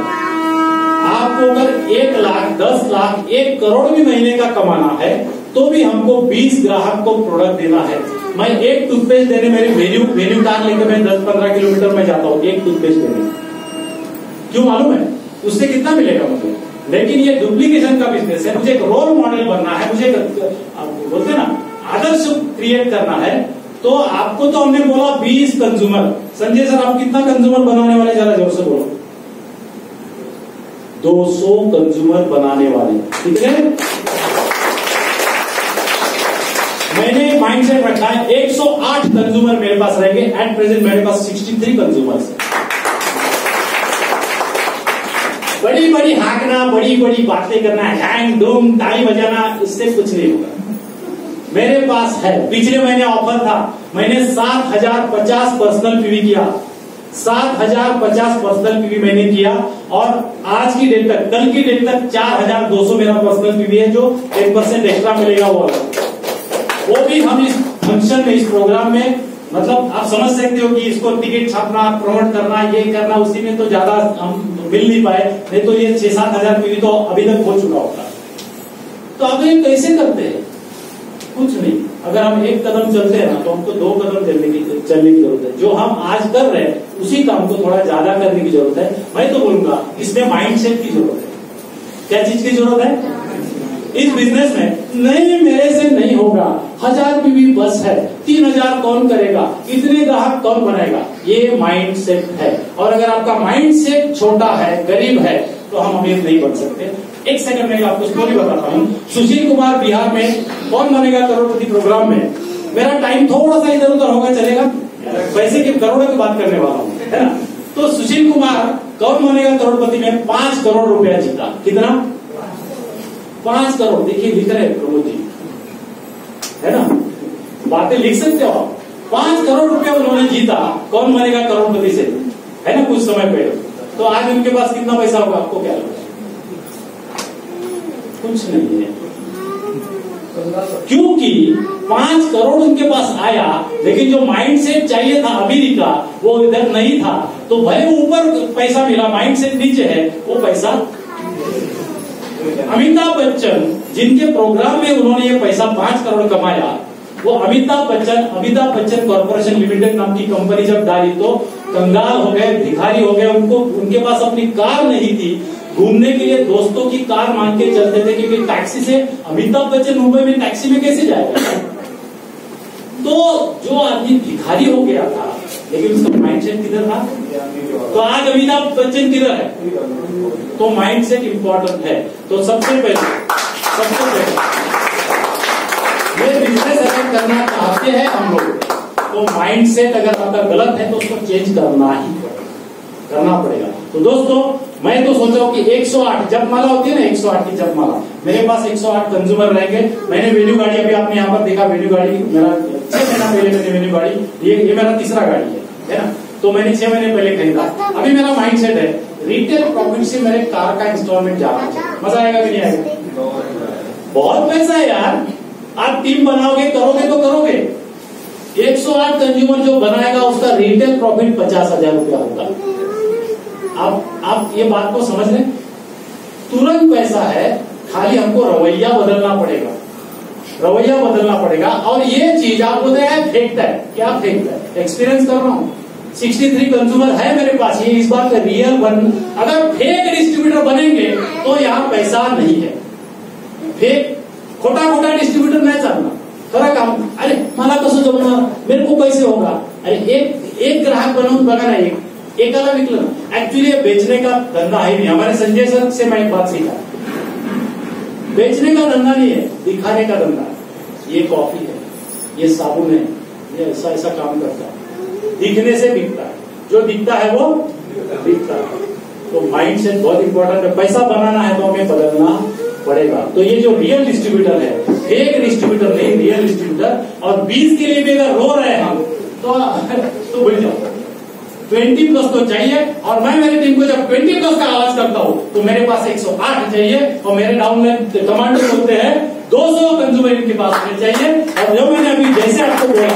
आपको अगर एक लाख, दस लाख, एक करोड़ भी महीने का कमाना है तो भी हमको 20 ग्राहक को प्रोडक्ट देना है। मैं एक टूथपेस्ट देने, मेरी वेन्यू वेन्यू कार लेकर मैं 10-15 किलोमीटर में जाता हूँ, एक टूथपेस्ट देने। क्यों मालूम है? उससे कितना मिलेगा मुझे? लेकिन ये डुप्लीकेशन का बिज़नेस है। मुझे एक रोल मॉडल बनना है, मुझे बोलते ना, आदर्श क्रिएट करना है तो आपको तो हमने बोला 20 कंज्यूमर संजय सर, आप कितना कंज्यूमर बनाने वाले जरा ज़ोर से बोलो। 200 कंज्यूमर बनाने वाले। ठीक है? मैंने माइंडसेट रखा है 108 कंज्यूमर मेरे पास रहेंगे। एट प्रेजेंट मेरे पास 63 कंज्यूमर्स है बड़ी बड़ी हाकना, बड़ी बड़ी बातें करना, हैंग डूम ताली बजाना, इससे कुछ नहीं होगा। मेरे पास है। पिछले महीने ऑफ़र था। मैंने सात हज़ार पचास पर्सनल पीवी किया। सात हज़ार पचास पर्सनल पीवी मैंने किया और आज की डेट तक, कल की डेट तक चार हज़ार दो सौ मेरा पर्सनल पीवी है जो टेन परसेंट एक्स्ट्रा मिलेगा वो वो भी हम इस फ़ंक्शन में, इस प्रोग्राम में मतलब आप समझ सकते हो कि इसको टिकट छापना प्रमोट करना, ये करना, उसी में तो ज़्यादा हम मिल नहीं पाए, नहीं तो ये छह सात हज़ार पीवी तो अभी तक हो चुका होता तो अब ये कैसे करते हैं? कुछ नहीं। अगर हम एक कदम चलते हैं ना तो हमको दो कदम चलने की चलने की ज़रूरत है। जो हम आज कर रहे हैं, उसी काम को थोड़ा ज़्यादा करने की ज़रूरत है। मैं तो बोलूँगा, इसमें माइंड सेट की ज़रूरत है। क्या चीज़ की ज़रूरत है? इस बिज़नेस में नहीं मेरे से नहीं होगा। हज़ार भी बस है, तीन हज़ार कौन करेगा? इतने ग्राहक कौन बनाएगा? ये माइंड सेट है। और अगर आपका माइंड सेट छोटा है, गरीब है तो हम अमीर नहीं बन सकते। एक सेकंड में आपको स्टोरी बताता हूँ। सुशील कुमार बिहार में कौन बनेगा करोड़पति प्रोग्राम में? मेरा टाइम थोड़ा सा इधर उधर होगा, चलेगा? पैसे के करोड़ों की बात करने वाला हूँ, है ना? तो सुशील कुमार कौन बनेगा करोड़पति में? पाँच करोड़ रुपया जीता कितना? पाँच करोड़, देखिए लिख रहे प्रमोद जी। है ना? बातें लिख सकते हो पाँच करोड़ रुपया उन्होंने जीता। कौन बनेगा करोड़पति से? है ना, कुछ समय पहले। तो आज उनके पास कितना पैसा होगा? आपको क्या लगता कुछ नहीं है। क्योंकि पाँच करोड़ उनके पास आया, लेकिन जो माइंड सेट चाहिए था अमेरिका वो इधर नहीं था। तो भले ऊपर पैसा मिला माइंड सेट नीचे है, वो पैसा अमिताभ बच्चन, जिनके प्रोग्राम में उन्होंने ये पैसा पाँच करोड़ कमाया, वो अमिताभ बच्चन अमिताभ बच्चन कॉर्पोरेशन लिमिटेड नाम की कंपनी जब डाली तो कंगाल हो गए, भिखारी हो गए, उनको, उनके पास अपनी कार नहीं थी। घूमने के लिए दोस्तों की कार मांग के चलते थे क्योंकि टैक्सी से अमिताभ बच्चन मुंबई में टैक्सी में कैसे जाएगा? तो जो आदमी भिखारी हो गया था लेकिन उसका माइंडसेट किधर था? तो आज अमिताभ बच्चन किधर है? तो माइंडसेट इम्पोर्टेंट है। तो सबसे पहले सबसे पहले ये बिज़नेस अगर करना चाहते हैं हम लोग। तो माइंड सेट अगर आपका गलत है तो उसको चेंज करना ही करना पड़ेगा। तो दोस्तों मैं तो सोचा हूँ कि 108 जब माला होती है ना 108 की जब माला मेरे पास 108 कंज्यूमर रहेंगे मैंने वेन्यू गाड़ी अभी आपने यहाँ पर देखा वेन्यू गाड़ी, मेरा छह महीना पहले मैंने वेन्यू गाड़ी, ये ये मेरा तीसरा गाड़ी है है ना? तो मैंने छह महीने पहले खरीदा। अभी मेरा माइंड सेट है रिटेल प्रॉफिट से मेरे कार का इंस्टॉलमेंट जा रहा है। मज़ा आएगा कि नहीं आएगा? बहुत पैसा है यार। आप टीम बनाओगे, करोगे तो करोगे। 108 कंज्यूमर जो बनाएगा, उसका रिटेल प्रॉफिट पचास हज़ार रुपया होगा। आप आप ये बात को समझ लें। तुरंत पैसा है, खाली हमको रवैया बदलना पड़ेगा। रवैया बदलना पड़ेगा और ये चीज़ आप बोलते हैं फेंकता है। क्या फेंकता है? एक्सपीरियंस कर रहा हूँ। 63 कंज्यूमर है मेरे पास, ये इस बात का रियल बन अगर फेक डिस्ट्रीब्यूटर बनेंगे तो यहाँ पैसा नहीं है। फेक खोटा खोटा डिस्ट्रीब्यूटर नाही चालणार खरं काम, अरे, मला कसं जमणार? मेरे को कैसे होगा। अरे, एक एक ग्राहक बनवून बघा ना एक। एकाला विकलं ना एक्चुअली बेचने का धंधा है नहीं। हमारे संजय सर से मैं एक बात सीखा। बेचने का धंधा नहीं है, दिखाने का धंधा ये कॉफ़ी है, ये साबुन है, ये ऐसा ऐसा काम करता है। दिखने से बिकता है। जो दिखता है वो बिकता है। तो माइंड सेट बहुत इंपॉर्टेंट है। पैसा बनाना है तो हमें बदलना पड़ेगा। तो ये जो रियल डिस्ट्रीब्यूटर है फेक डिस्ट्रीब्यूटर नहीं रियल डिस्ट्रीब्यूटर और 20 के लिए भी अगर रो रहे हैं हम तो तो भूल जाओ। 20 प्लस तो चाहिए। और मैं मेरी टीम को जब 20 प्लस का आवाज़ करता हूँ तो मेरे पास 108 चाहिए और मेरे डाउन में कमांडर बोलते हैं 200 कंज्यूमर इनके पास होने चाहिए। और जो मैंने अभी जैसे आपको बोला,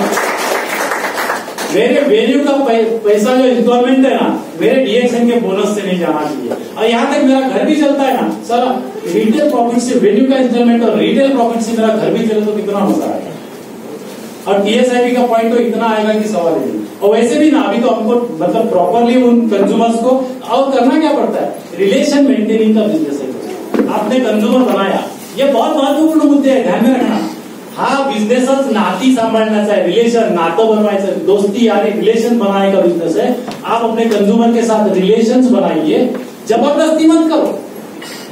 मेरे वेन्यू का पैसा जो इंस्टॉलमेंट है ना, मेरे डीएक्सएन के बोनस से नहीं जाना चाहिए। और यहाँ तक मेरा घर भी चलता है ना, सर रिटेल प्रॉफिट से वेन्यू का इंस्टॉलमेंट और रिटेल प्रॉफिट से मेरा घर भी चले तो कितना मज़ा आएगा और टीएसआईपी का पॉइंट तो इतना आएगा कि सवाल ही। और वैसे भी ना, अभी तो हमको मतलब प्रॉपरली उन कंज्यूमर्स को, और करना क्या पड़ता है? रिलेशन मेंटेनिंग का बिज़नेस है। आपने कंज्यूमर बनाया। ये बहुत महत्वपूर्ण मुद्दे है, ध्यान में रखना। हा बिझनेसच नाती सांभाळण्याचा है रिलेशन नातं बनवायचं दोस्ती यानी रिलेशन बनाने का बिज़नेस है। आप अपने कंज्यूमर के साथ रिलेशन बनाइए। ज़बरदस्ती मत करो।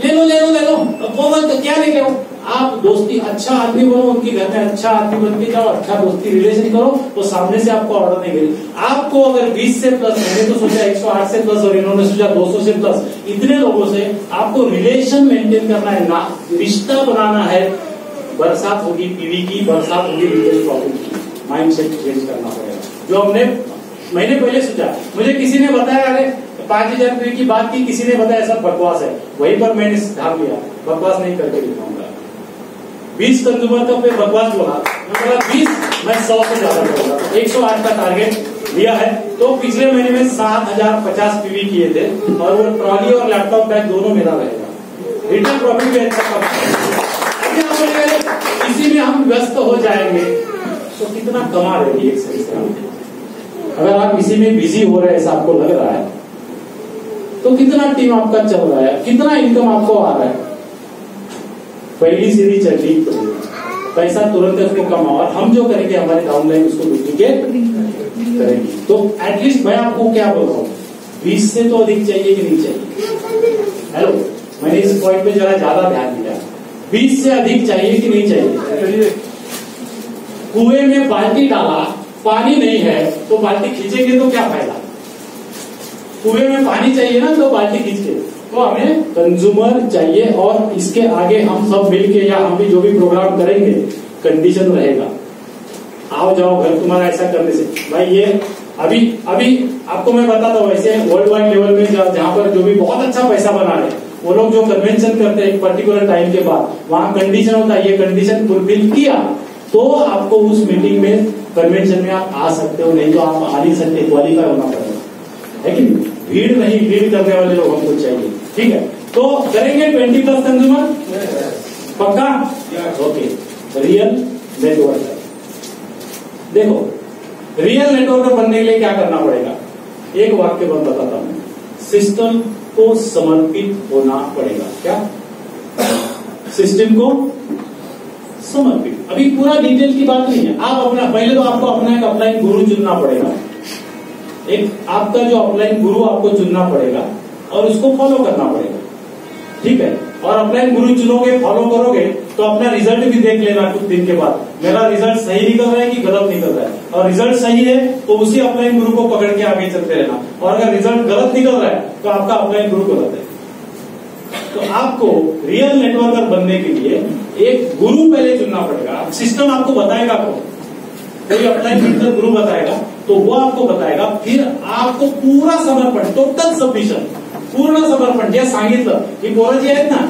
ले लो ले लो ले लो वो मत क्या लेके आओ? आप दोस्ती अच्छा आदमी बनो, उनकी घर में अच्छा आदमी बन के जाओ अच्छा दोस्ती रिलेशन करो तो सामने से आपको ऑर्डर नहीं मिले आपको अगर 20 से प्लस मैंने तो सोचा 108 से प्लस और इन्होंने सोचा 200 से प्लस इतने लोगों से आपको रिलेशन मेंटेन करना है, ना, रिश्ता बनाना है। बरसात होगी, पीवी की, बरसात होगी रिटेल प्रॉफिट की। माइंड चेंज करना पड़ेगा। जो हमने महीने पहले सोचा, मुझे किसी ने बताया, अरे पाँच हज़ार रुपये की बात की, किसी ने बताया सब बकवास है। वहीं पर मैंने ढाल लिया, बकवास नहीं करके दिखाऊँगा। बीस कंज्यूमर का बकवास बोला बोला, बीस, मैं सौ से ज़्यादा करूँगा एक सौ आठ का टारगेट लिया है। तो पिछले महीने में सात हज़ार पचास पीवी किए थे, और वो ट्रॉली और लैपटॉप बैग दोनों मेरा रहेगा। रिटर्न प्रॉफिट भी अच्छा कम इसी में हम व्यस्त हो जाएँगे। तो कितना कमा रहेगी एक से अगर आप इसी में बिज़ी हो रहे हैं, ऐसा आपको लग रहा है तो कितना टीम आपका चल रहा है? कितना इनकम आपको आ रहा है? पहली सीढ़ी चढ़नी पड़ेगी पैसा तुरंत उसको कमाओ और हम जो करेंगे हमारे डाउनलाइन उसको डुप्लीकेट करेंगे। तो एटलीस्ट मैं आपको क्या बोल रहा हूँ? बीस से तो अधिक चाहिए कि नहीं चाहिए? हेलो मैंने इस पॉइंट पे जरा ज़्यादा ध्यान दिया। बीस से अधिक चाहिए कि नहीं चाहिए? कुएँ में बाल्टी डाला पानी नहीं है तो बाल्टी खींचेंगे तो क्या फ़ायदा? कुएँ में पानी चाहिए ना तो बाल्टी खींच के तो हमें कंज्यूमर चाहिए और इसके आगे हम सब मिलके या हम भी जो भी प्रोग्राम करेंगे कंडीशन रहेगा। आओ जाओ घर तुम्हारा ऐसा करने से। भाई ये अभी अभी आपको मैं बताता हूँ वैसे वर्ल्ड वाइड लेवल में जहाँ पर जो भी बहुत अच्छा पैसा बना रहे वो लोग जो कन्वेंशन करते हैं एक पर्टिकुलर टाइम के बाद, वहाँ कंडीशन होता है, ये कंडीशन फुलफिल किया तो आपको उस मीटिंग में कन्वेंशन में आप आ सकते हो, नहीं तो आप आ नहीं सकते क्वालिफाई होना पड़ेगा। है कि भीड़ नहीं, भीड़ करने वाले लोग हमको चाहिए। ठीक है? तो करेंगे ट्वेंटी प्लस कंज्यूमर पक्का? ओके रियल नेटवर्क देखो रियल नेटवर्क बनने के लिए क्या करना पड़ेगा? एक वाक्य बन बताता हूँ। सिस्टम को समर्पित होना पड़ेगा। क्या? सिस्टम को समर्पित। अभी पूरा डिटेल की बात नहीं है। आप अपना, पहले तो आपको अपना एक अपलाइन गुरु चुनना पड़ेगा। एक आपका जो अपलाइन गुरु आपको चुनना पड़ेगा और उसको फॉलो करना पड़ेगा। ठीक है? और अपलाइन गुरु चुनोगे फॉलो करोगे तो अपना रिज़ल्ट भी देख लेना कुछ दिन के बाद। मेरा रिज़ल्ट सही निकल रहा है कि गलत निकल रहा है? और रिज़ल्ट सही है तो उसी अपलाइन गुरु को पकड़ के आगे चलते रहना। और अगर रिज़ल्ट गलत निकल रहा है तो आपका अपलाइन गुरु गलत है। तो आपको रियल नेटवर्कर बनने के लिए एक गुरु पहले चुनना पड़ेगा। सिस्टम आपको बताएगा कौन? कोई अपलाइन फ़िल्टर गुरु बताएगा तो वो आपको बताएगा, फिर आपको पूरा समर्पण टोटल सबमिशन पूर्ण समर्पण जे सांगितलं की पोरं जी आहेत ना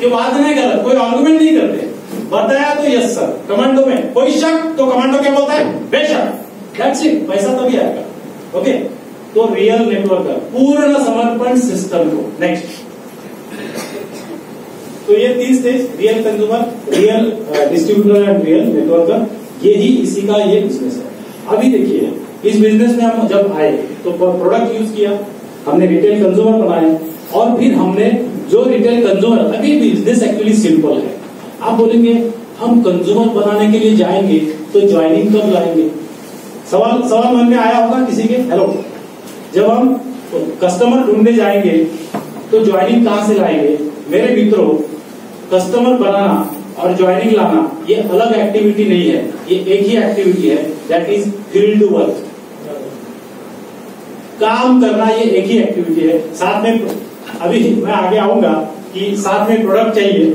ते वाद नहीं करत, कोई आर्गुमेंट नहीं करते. बताया तो यस सर कमांडो में. कोई शक? तो कमांडो क्या बोलता है? बेशक. दैट्स इट पैसा तभी आएगा. ओके तो रियल नेटवर्क पूर्ण समर्पण सिस्टम को. नेक्स्ट तो ये तीन stage real consumer real distributor and real networker ये ही इसी का ये बिज़नेस है। अभी देखिए, इस बिज़नेस में हम जब आए तो प्रोडक्ट यूज़ किया, हमने रिटेल कंज्यूमर बनाए और फिर हमने जो रिटेल कंज्यूमर अभी बिज़नेस एक्चुअली सिंपल है। आप बोलेंगे, हम कंज्यूमर बनाने के लिए जाएँगे तो ज्वाइनिंग कब लाएँगे? सवाल सवाल मन में आया होगा किसी के? हेलो जब हम कस्टमर ढूँढने जाएँगे तो ज्वाइनिंग कहाँ से लाएँगे? मेरे मित्रों कस्टमर बनाना और ज्वाइनिंग लाना ये अलग एक्टिविटी नहीं है, ये एक ही एक्टिविटी है दैट इज़ फ़ील्ड वर्क काम करना ये एक ही एक्टिविटी है, साथ में अभी मैं आगे आऊँगा कि साथ में प्रोडक्ट चाहिए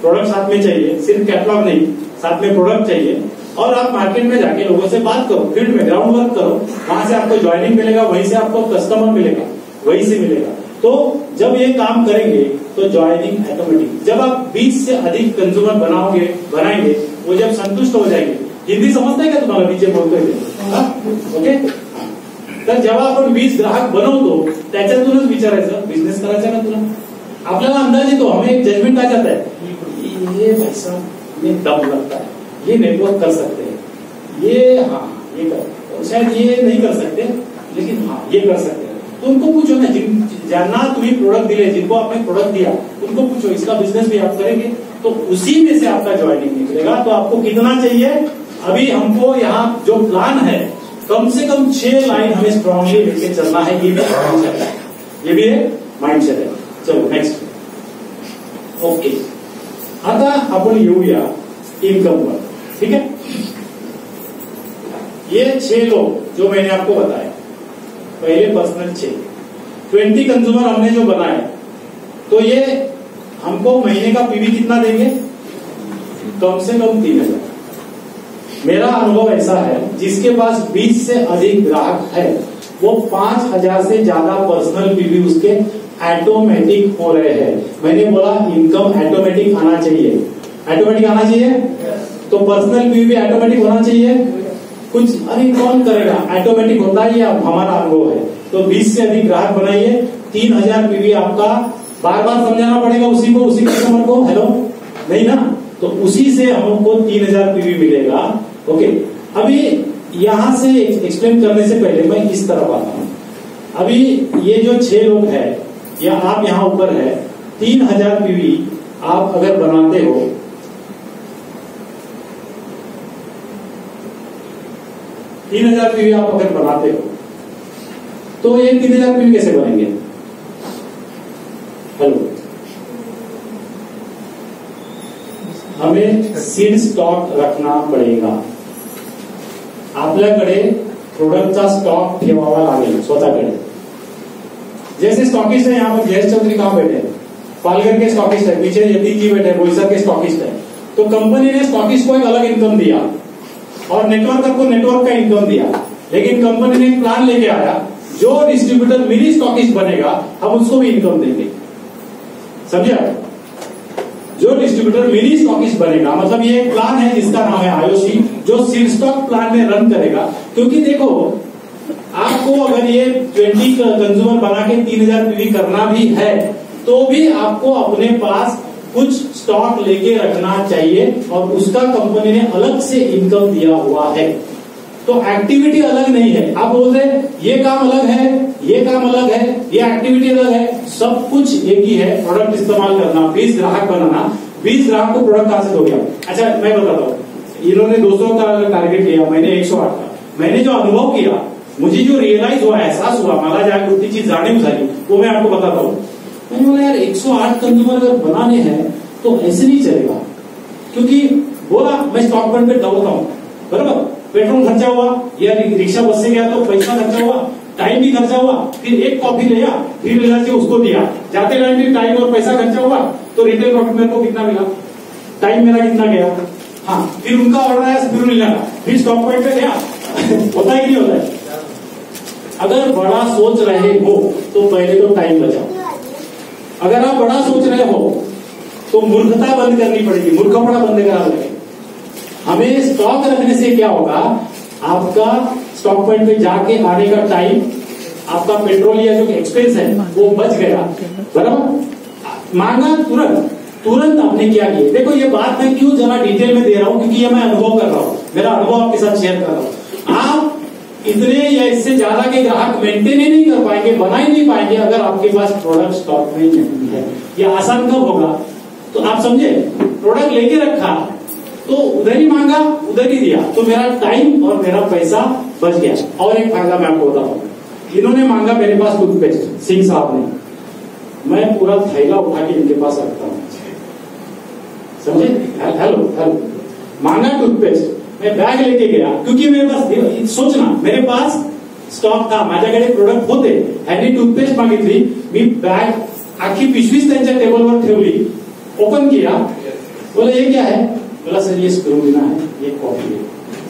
प्रोडक्ट साथ में चाहिए, सिर्फ़ कैटलॉग नहीं, साथ में प्रोडक्ट चाहिए। और आप मार्केट में जाके लोगों से बात करो फ़ील्ड में ग्राउंड वर्क करो, वहाँ से आपको ज्वाइनिंग मिलेगा, वहीं से आपको कस्टमर मिलेगा, वहीं से मिलेगा। तो जब ये काम करेंगे तो ज्वाइनिंग ऑटोमेटिक जब आप 20 से अधिक कंज्यूमर बनाओगे बनाएँगे वो जब संतुष्ट हो जाएँगे। हिंदी समजते का तुम्हाला नीचे बोलतोय ते ओके तर जेव्हा आपण वीस ग्राहक बनवतो त्याच्यातूनच विचारायचं बिझनेस करायचा का तुला? आपल्याला अंदाज येतो हमें एक जजमेंट आ जाता है। ये भाई साहब ये दम लगता है। ये नेटवर्क कर सकते हैं। ये हाँ ये कर शायद ये नहीं कर सकते लेकिन हाँ ये कर सकते हैं। उनको पूछो ना, जिन ज्यांना तुम्ही प्रोडक्ट दिले जिनको आपने प्रोडक्ट दिया, उनको पूछो, इसका बिज़नेस भी आप करेंगे तो उसी में से आपका ज्वाइनिंग निकलेगा। तो आपको कितना चाहिए? अभी हमको यहाँ जो प्लान है, कम से कम छह लाइन हमें स्ट्रांगली लेके चलना है, ये भी माइंड सेट है। ये भी माइंड सेट है। चलो नेक्स्ट ओके आता आपण येऊया इनकमवर ठीक है? ये छह लोग, जो मैंने आपको बताया पहले पर्सनल छह ट्वेंटी कंज्यूमर हमने जो बनाए तो ये हमको महीने का पीवी कितना देंगे? कम से कम तीन हज़ार। मेरा अनुभव ऐसा है जिसके पास 20 से अधिक ग्राहक है वो पाँच हज़ार से ज़्यादा पर्सनल पीवी उसके ऑटोमेटिक हो रहे हैं। मैंने बोला इनकम ऑटोमेटिक आना चाहिए। ऑटोमेटिक आना चाहिए? तो पर्सनल पीवी ऑटोमेटिक होना चाहिए? कुछ, अरे कौन करेगा? ऑटोमेटिक होता है या हमारा अनुभव है। तो 20 से अधिक ग्राहक बनाइए, तीन हज़ार पीवी आपका बार बार समझाना पड़ेगा उसी को, उसी कस्टमर को हेलो नहीं ना? तो उसी से हमको तीन हज़ार पीवी मिलेगा। ओके अभी यहाँ से एक्सप्लेन करने से पहले मैं इस तरफ़ आता हूँ। अभी ये जो छह लोग है, या आप यहाँ ऊपर है, तीन हज़ार पीवी आप अगर बनाते हो तीन हज़ार पीवी आप अगर बनाते हो तो ये तीन हज़ार पीवी कैसे बनेंगे हेलो हमें सीड स्टॉक रखना पडेगा। आपल्याकडे प्रोडक्टचा स्टॉक ठेवावा लागेल, स्वतःकडे. जैसे स्टॉकिस्ट है, यहाँ पर जयेश चौधरी कहाँ बैठे हैं। पालघर के स्टॉकिस्ट है, पीछे यतीन जी बैठे बोईसर के स्टॉकिस्ट है। तो कंपनी ने स्टॉकिस्ट को एक अलग इनकम दिया। और नेटवर्कर को नेटवर्क का इनकम दिया। लेकिन कंपनी ने प्लान लेके आया। जो डिस्ट्रीब्यूटर मिनी स्टॉकिस्ट बनेगा, हम उसको भी इनकम देंगे। समझे? जो डिस्ट्रीब्यूटर मिनी स्टॉकिस्ट बनेगा मतलब ये प्लान है, जिसका नाम है आयोशी जो सीड स्टॉक प्लान में रन करेगा। क्योंकि देखो, आपको अगर ये 20 कंज्यूमर बना के तीन हज़ार पीवी करना भी है तो भी आपको अपने पास कुछ स्टॉक लेके रखना चाहिए और उसका कंपनी ने अलग से इनकम दिया हुआ है। तो एक्टिविटी अलग नहीं है। आप बोल रहे ये काम अलग है, ये काम अलग है, ये एक्टिविटी अलग है। सब कुछ एक ही है प्रोडक्ट इस्तेमाल करना, बीस ग्राहक बनाना। बीस ग्राहक को प्रोडक्ट से दोगे आप? अच्छा मैं बताता हूँ। इन्होंने 200 का टारगेट लिया, मैंने 108 का। मैंने जो अनुभव किया, मुझे जो रियलाइज़ हुआ, एहसास हुआ, मला ज्या गोष्टीची जाणीव झाली वो मैं आपको बताता हूँ। मैंने बोला यार 108 कंज्यूमर अगर बनाने हैं तो ऐसे नहीं चलेगा। क्योंकि बोला, मैं स्टॉक पॉइंट पे दौड़ता हूँ बराबर। पेट्रोल खर्चा हुआ, या रिक्शा बस से गया तो पैसा खर्चा हुआ टाइम भी खर्चा हुआ, फिर एक कॉफ़ी लिया फिर से उसको दिया। जाते टाइम भी टाइम और पैसा खर्चा हुआ तो रिटेल प्रॉफिट मेरे को कितना मिला? टाइम मेरा कितना गया? हाँ फिर उनका ऑर्डर आया, फिर लेना फिर स्टॉक पॉइंट पे गया। होता ही नहीं होता है? अगर बड़ा सोच रहे हो तो पहले तो टाइम बचाओ। अगर आप बड़ा सोच रहे हो तो मूर्खता बंद करनी पड़ेगी मूर्खपड़ा बंद करा लगे हमें स्टॉक रखने से क्या होगा? आपका स्टॉक पॉइंट पे जाके आने का टाइम आपका पेट्रोल या जो एक्सपेंस है, वो बच गया। बराबर? मांगा तुरंत। तुरंत आपने क्या किया? देखो, ये बात मैं क्यों जरा डिटेल में दे रहा हूँ? क्योंकि ये मैं अनुभव कर रहा हूँ। मेरा अनुभव आपके साथ शेयर कर रहा हूँ। आप इतने या इससे ज़्यादा के ग्राहक मेंटेन ही नहीं कर पाएँगे बना ही नहीं पाएँगे अगर आपके पास प्रोडक्ट स्टॉक में नहीं है। ये आसान कब होगा? तो आप समझे प्रोडक्ट लेके रखा तो उधर ही मांगा, उधर ही दिया। तो मेरा टाइम और मेरा पैसा बच गया। और एक फ़ायदा मैं आपको बताता हूँ इन्होंने मांगा मेरे पास टूथपेस्ट सिंह साहब ने। मैं पूरा थैला उठा के इनके पास रखता हूँ। समझे? हेलो हेलो मांगा टूथपेस्ट मैं बैग लेके गया, क्योंकि मेरे पास सोचना मेरे पास स्टॉक था माझ्याकडे प्रोडक्ट होते. ह्यांनी टूथपेस्ट मागितली मी बॅग आखी पिशवीच त्यांच्या टेबलवर ठेवली ओपन किया. बोले ये क्या है? बोला, सर, ये स्क्रू बिना है, ये कॉफ़ी है.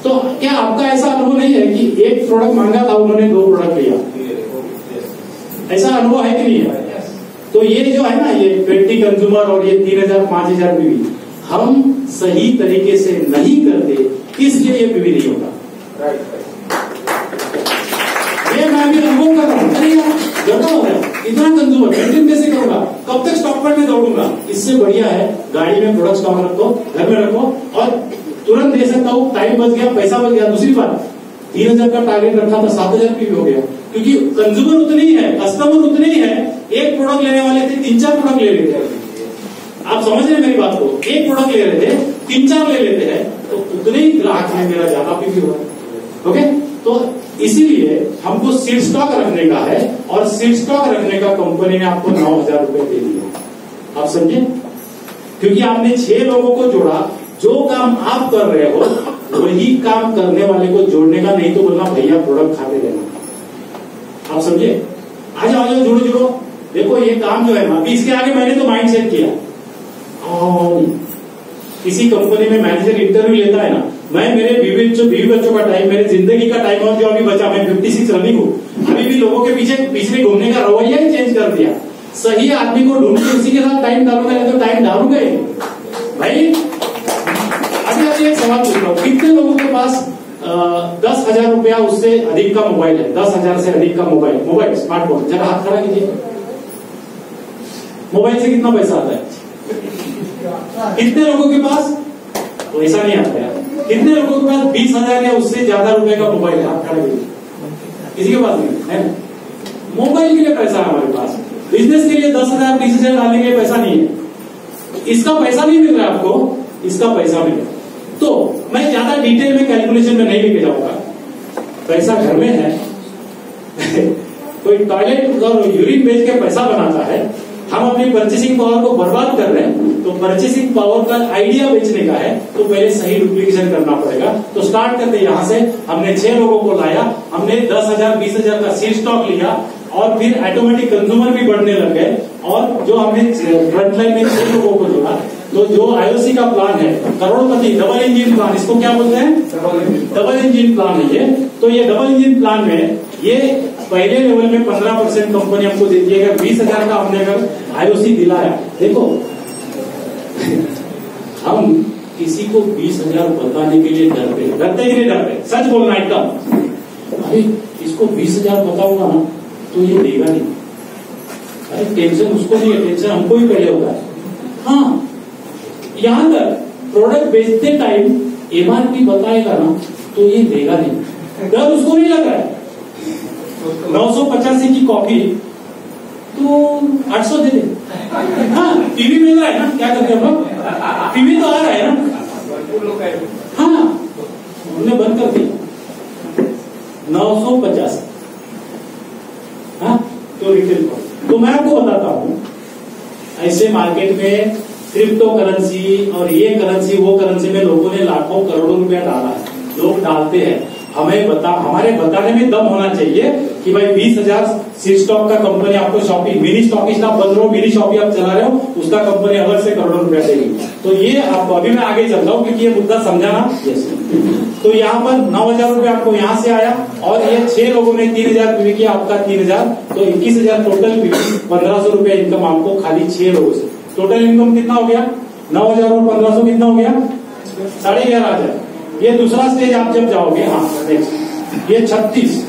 तो क्या आपका ऐसा अनुभव नहीं है कि एक प्रोडक्ट मांगा था, उन्होंने दो प्रोडक्ट लिया? ऐसा अनुभव है कि नहीं है? तो ये जो है ना, ये ट्वेंटी कंज्यूमर और ये तीन हज़ार, पाँच हज़ार बीवी हम सही तरीके से नहीं करते इसलिए ये बीवी नहीं होगा ये मैं अभी अनुभव कर रहा हूँ। हो रहा है इतना कंज्यूमर मेंटेन कैसे करूँगा? कब तक स्टॉक पर में दौड़ूँगा? इससे बढ़िया है, गाड़ी में प्रोडक्ट स्टॉक रखो, घर में रखो, और तुरंत दे सकता हूँ टाइम बच गया, पैसा बच गया। दूसरी बात, तीन हज़ार का टारगेट रखा था, सात हज़ार की भी हो गया। क्योंकि कंज्यूमर उतने ही है कस्टमर उतने ही है, एक प्रोडक्ट लेने वाले थे, तीन चार प्रोडक्ट ले लेते हैं आप समझ रहे हैं मेरी बात को। एक प्रोडक्ट ले रहे थे तीन चार ले लेते हैं तो उतने ही ग्राहक में मेरा ज़्यादा भी हुआ। ओके? तो इसीलिए हमको सीट स्टॉक रखने का है और सीट स्टॉक रखने का कंपनी ने आपको नौ हज़ार रुपए दे दिया आप समझे क्योंकि आपने छह लोगों को जोड़ा, जो काम आप कर रहे हो, वही काम करने वाले को जोड़ने का, नहीं तो बोलना, भैया प्रोडक्ट खाते रहना। आप समझे आ जाओ आ जाओ, जुड़ो जुड़ो। देखो, ये काम जो है ना, अभी इसके आगे मैंने तो माइंड सेट किया। किसी कंपनी में मैनेजर इंटरव्यू लेता है ना। मैं मेरे बीवी बीवी बच्चों का टाइम मेरे ज़िंदगी का टाइम और जो अभी बचा, मैं फिफ्टी सिक्स रनिंग हूँ। अभी भी लोगों के पीछे पीछे घूमने का रवैया ही चेंज कर दिया। सही आदमी को ढूंढ के उसी के साथ टाइम डालूँगा तो टाइम डालूँगा ही। भाई, अभी अभी एक सवाल पूछ रहा हूँ। कितने लोगों के पास दस हज़ार रुपया उससे अधिक का मोबाइल है? दस हज़ार से अधिक का मोबाइल। मोबाइल स्मार्टफ़ोन जरा हाथ खड़ा कीजिए। मोबाइल से कितना पैसा आता है? कितने लोगों के पास? पैसा नहीं आता है। कितने लोगों के पास? बीस हज़ार या उससे ज़्यादा रुपए का मोबाइल है हाथ खड़ा किसी के पास नहीं, है मोबाइल के लिए पैसा है हमारे पास। बिज़नेस के लिए दस हज़ार, बीस हज़ार डालने के लिए पैसा नहीं है। इसका पैसा नहीं मिल रहा आपको, इसका पैसा मिल रहा तो मैं ज़्यादा डिटेल में कैलकुलेशन में नहीं लेके जाऊँगा। पैसा घर में है। कोई टॉयलेट और यूरिन बेच के पैसा बनाता है हम अपनी परचेसिंग पावर को बर्बाद कर रहे हैं तो परचेसिंग पावर का आइडिया बेचने का है तो पहले सही डुप्लीकेशन करना पड़ेगा। तो स्टार्ट करते यहाँ से। हमने छह लोगों को लाया हमने दस हज़ार बीस हज़ार का सीट स्टॉक लिया और फिर ऑटोमेटिक कंज्यूमर भी बढ़ने लग गए और जो हमने फ्रंटलाइन में छह लोगों को जोड़ा तो जो आईओसी का प्लान है करोड़पति डबल इंजन प्लान इसको क्या बोलते हैं? डबल इंजन प्लान है ये। तो ये डबल इंजन प्लान में ये पहले लेवल में पंद्रह परसेंट कंपनी हमको देती है अगर बीस हज़ार का हमने अगर आईओसी दिलाया। देखो, हम किसी को बीस हज़ार बताने के लिए डरते डरते ही नहीं डरते सच बोलना एकदम। अरे, इसको बीस हज़ार बताऊँगा ना तो ये देगा नहीं। अरे टेंशन उसको नहीं है टेंशन हमको ही पहले होगा। हाँ यहाँ तक प्रोडक्ट बेचते टाइम एमआरपी बताएगा ना तो ये देगा नहीं। डर उसको नहीं लग रहा है। नौ सौ पचासी की कॉपी तो आठ सौ दे दे। हाँ टीवी मिल रहा है ना? क्या करते हम टीवी तो आ रहा है ना? हाँ हमने बंद कर दिया। नौ सौ पचास। हाँ तो रिटेल तो मैं आपको बताता हूँ, ऐसे मार्केट में क्रिप्टो करेंसी और ये करेंसी वो करेंसी में लोगों ने लाखों करोड़ों रुपया डाला है। लोग डालते हैं। हमें बता हमारे बताने में दम होना चाहिए कि भाई बीस हज़ार सीट स्टॉक का कंपनी आपको शॉपिंग मिनी स्टॉकिस्ट आप बन रहे हो मिनी शॉपिंग आप चला रहे हो उसका कंपनी अलग से करोड़ों रुपया देगी। तो ये आपको अभी मैं आगे चल रहा हूँ क्योंकि ये मुद्दा समझाना। यस तो यहाँ पर नौ हज़ार रुपया आपको यहाँ से आया और ये छह लोगों ने तीन हज़ार पीवी किया आपका तीन हज़ार तो इक्कीस हज़ार टोटल पीवी पंद्रह सौ रुपया इनकम आपको खाली छह लोगों से। टोटल इनकम कितना हो गया? नौ हज़ार और पंद्रह सौ कितना हो गया? साढ़े ग्यारह हज़ार। ये दूसरा स्टेज आप जब जाओगे हाँ नेक्स्ट ये छत्तीस।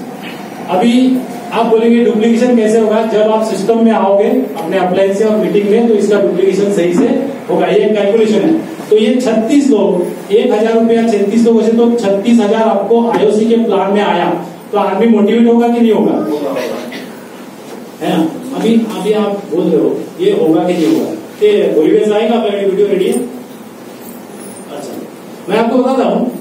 अभी आप बोलेंगे डुप्लीकेशन कैसे होगा? जब आप सिस्टम में आओगे, अपने अप्लायंस से और मीटिंग में तो इसका डुप्लीकेशन सही से होगा। ये कैलकुलेशन है। तो ये 36 लोग, एक हज़ार रुपया छत्तीस लोगों से तो छत्तीस हज़ार आपको आईओसी के प्लान में आया। तो आदमी मोटिवेट होगा कि नहीं होगा? है ना? अभी अभी आप बोल रहे हो, ये होगा कि नहीं होगा? ये आएगा वीडियो रेडी है। अच्छा। मैं आपको बताता हूँ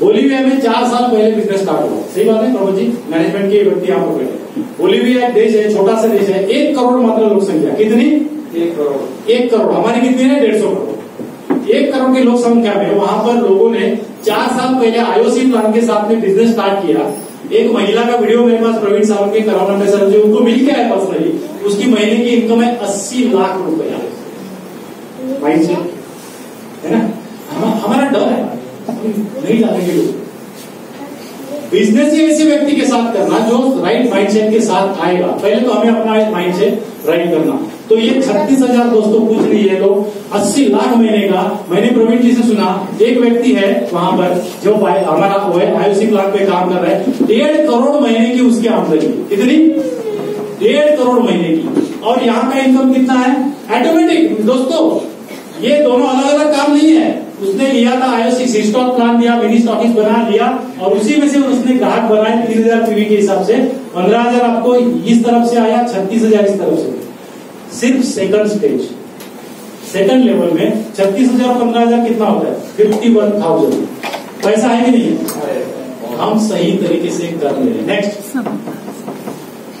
बोलीविया में चार साल पहले बिज़नेस स्टार्ट हुआ। सही बात है प्रभु जी मैनेजमेंट के व्यक्ति पर बैठे बोलीविया एक देश है छोटा सा देश है। एक करोड़ मात्र लोक संख्या कितनी? एक करोड़। एक करोड़। हमारी कितनी है? डेढ़ सौ करोड़। एक करोड़ की लोक संख्या में वहाँ पर लोगों ने चार साल पहले आईओसी प्लान के साथ में बिज़नेस स्टार्ट किया। एक महिला का वीडियो मेरे पास प्रवीण साहब के करोना में सर जो उनको मिल गया है पर्सनली उसकी महीने की इनकम है अस्सी लाख रुपया। है ना? हमारा डर है। नहीं जानेंगे लोग। बिज़नेस ही ऐसे व्यक्ति के साथ करना जो राइट माइंडसेट के साथ आएगा। पहले तो हमें अपना माइंडसेट राइट करना। तो ये छत्तीस हज़ार दोस्तों पूछ रही है लोग, अस्सी लाख महीने का, मैंने प्रवीण जी से सुना, एक व्यक्ति है वहाँ पर जो हमारा वो है आयुषी प्लांट पे काम कर रहा है। डेढ़ करोड़ महीने की उसकी आमदनी। कितनी? डेढ़ करोड़ महीने की। और यहाँ का इनकम कितना है? ऑटोमेटिक दोस्तों, ये दोनों अलग अलग काम नहीं है। उसने लिया था आईओसी स्टॉक प्लान दिया मिनी स्टॉकिस बना लिया, और उसी में से उसने ग्राहक बनाए तीन हज़ार पीवी के हिसाब से। पंद्रह हज़ार आपको इस तरफ़ से आया, छत्तीस हज़ार इस तरफ़ से। सिर्फ़ सेकंड स्टेज सेकंड लेवल में छत्तीस हज़ार, पंद्रह हज़ार कितना होता है? फिफ्टी वन थाउज़ेंड पैसा है कि नहीं? है हम सही तरीके से कर रहे हैं। नेक्स्ट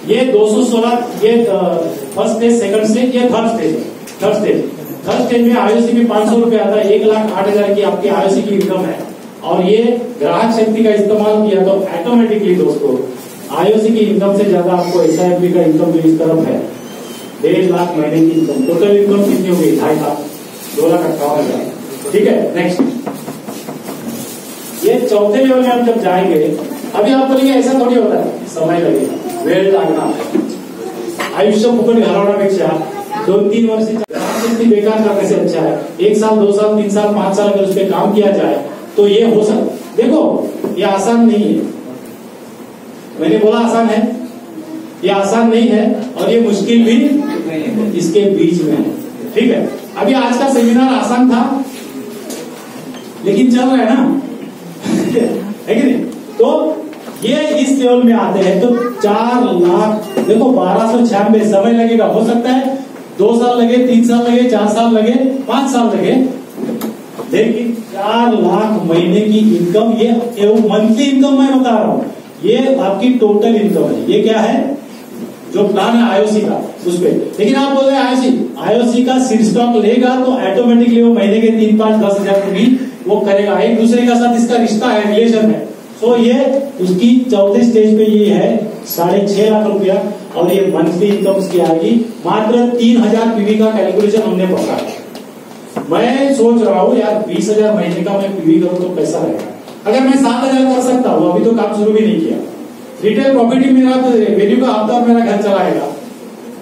ये 216 ये फ़र्स्ट स्टेज सेकंड स्टेज ये third stage third stage third stage में आयुषी में पाँच सौ रुपए आता है, एक लाख आठ हज़ार की आपकी आयुषी की इनकम है। और ये ग्राहक शक्ति का इस्तेमाल किया तो ऑटोमेटिकली दोस्तों आयुषी की इनकम से ज़्यादा आपको एस का इनकम जो इस तरफ़ है। डेढ़ लाख महीने की इनकम टोटल इनकम कितनी हो गई ढाई लाख, दो लाख अट्ठावन हज़ार। ठीक है नेक्स्ट ये चौथे लेवल में हम जब जाएँगे, अभी आप बोलेंगे, ऐसा थोड़ी होता है। समय लगेगा, वेळ लागणार आयुष्य फुकट घालवण्यापेक्षा दोन तीन वर्ष शक्ति बेकार करने से अच्छा है। एक साल, दो साल, तीन साल, पाँच साल अगर उस पर काम किया जाए तो ये हो सकता देखो, ये आसान नहीं है। मैंने बोला आसान है। ये आसान नहीं है और ये मुश्किल भी इसके बीच में है। ठीक है? अभी आज का सेमिनार आसान था, लेकिन चल रहा है ना? है कि नहीं? तो ये इस लेवल में आते हैं। तो चार लाख, देखो, बारह सौ छियानवे समय लगेगा। हो सकता है दो साल लगे, तीन साल लगे, चार साल लगे, पाँच साल लगे। लेकिन चार लाख महीने की इनकम ये मंथली इनकम मैं बता रहा हूँ। ये आपकी टोटल इनकम है। ये क्या है? जो प्लान है आईओसी का, उस पे। लेकिन आप बोल रहे आईओसी आईओसी का सीड स्टॉक लेगा तो ऑटोमेटिकली वो महीने के तीन, पाँच, दस हज़ार भी वो करेगा। एक दूसरे का साथ इसका रिश्ता है रिलेशन है। सो ये उसकी चौथे स्टेज पे ये है, साढ़े छह लाख रुपया। और ये मंथली इनकम उसकी आएगी मात्र तीन हज़ार पीवी का कैलकुलेशन हमने पकड़ा मैं सोच रहा हूँ, यार, बीस हज़ार महीने का मैं पीवी करूँ तो पैसा रहेगा। अगर मैं सात हज़ार कर सकता हूँ, अभी तो काम शुरू भी नहीं किया। रिटेल प्रॉपर्टी मेरा वेन्यू का हफ़्ता मेरा घर चलाएगा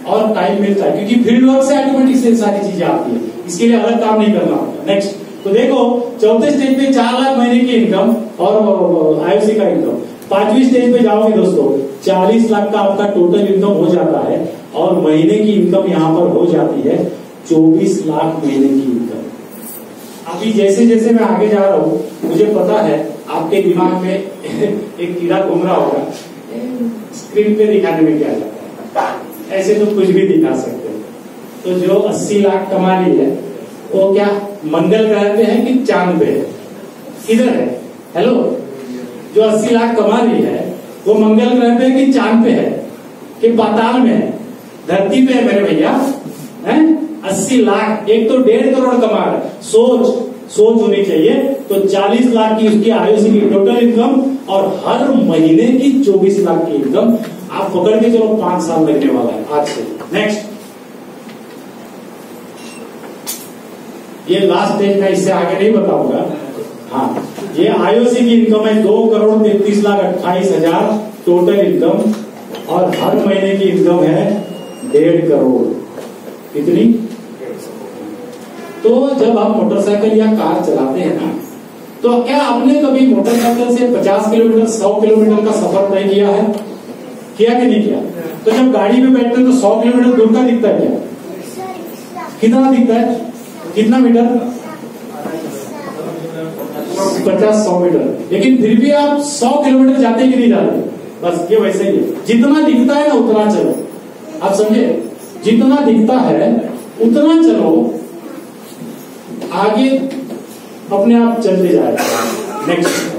और टाइम मिलता है, क्योंकि फ़ील्ड वर्क से ऑटोमेटिक से सारी चीज़ें आती है। इसके लिए अलग काम नहीं करना होता। नेक्स्ट तो देखो, चौथे स्टेज पे चार लाख महीने की इनकम और आईओसी का इनकम पांचवी स्टेज पे जाओगे दोस्तों, चालीस लाख का आपका टोटल इनकम हो जाता है और महीने की इनकम यहाँ पर हो जाती है चौबीस लाख महीने की इनकम अभी जैसे जैसे मैं आगे जा रहा हूँ, मुझे पता है आपके दिमाग में एक कीड़ा घूम रहा होगा। स्क्रीन पे दिखाने में क्या जाता है? ऐसे तो कुछ भी दिखा सकते हो। तो जो 80 लाख कमा रही है, वो क्या मंगल ग्रह पे है कि चाँद पे है? किधर है? हेलो जो 80 लाख कमा रही है, वो मंगल ग्रह पे कि चाँद पे है? कि पाताल में है? धरती पे है मेरे भैया, है? अस्सी लाख, एक तो डेढ़ करोड़ कमा रहा है। सोच सोच होनी चाहिए। तो 40 लाख की उसकी आयुष की टोटल इनकम और हर महीने की 24 लाख की इनकम आप पकड़ के चलो, पाँच साल लगने वाला है। आज से। नेक्स्ट ये लास्ट स्टेज में इससे आगे नहीं बताऊँगा। हाँ ये आईओसी की इनकम है दो करोड़ तैतीस लाख अट्ठाईस हज़ार टोटल इनकम और हर महीने की इनकम है डेढ़ करोड़। कितनी? तो जब आप मोटरसाइकिल या कार चलाते हैं ना तो क्या आपने कभी मोटरसाइकिल से 50 किलोमीटर 100 किलोमीटर का सफ़र तय किया है? किया कि नहीं किया? तो जब गाड़ी में बैठते हैं तो 100 किलोमीटर दूर का दिखता है क्या? कितना दिखता है? कितना मीटर? पचास सौ मीटर। लेकिन फिर भी आप सौ किलोमीटर जाते कि नहीं जाते बस ये वैसे ही है। जितना दिखता है ना, उतना चलो। आप समझे? जितना दिखता है, उतना चलो। आगे अपने आप चलते जाएगा नेक्स्ट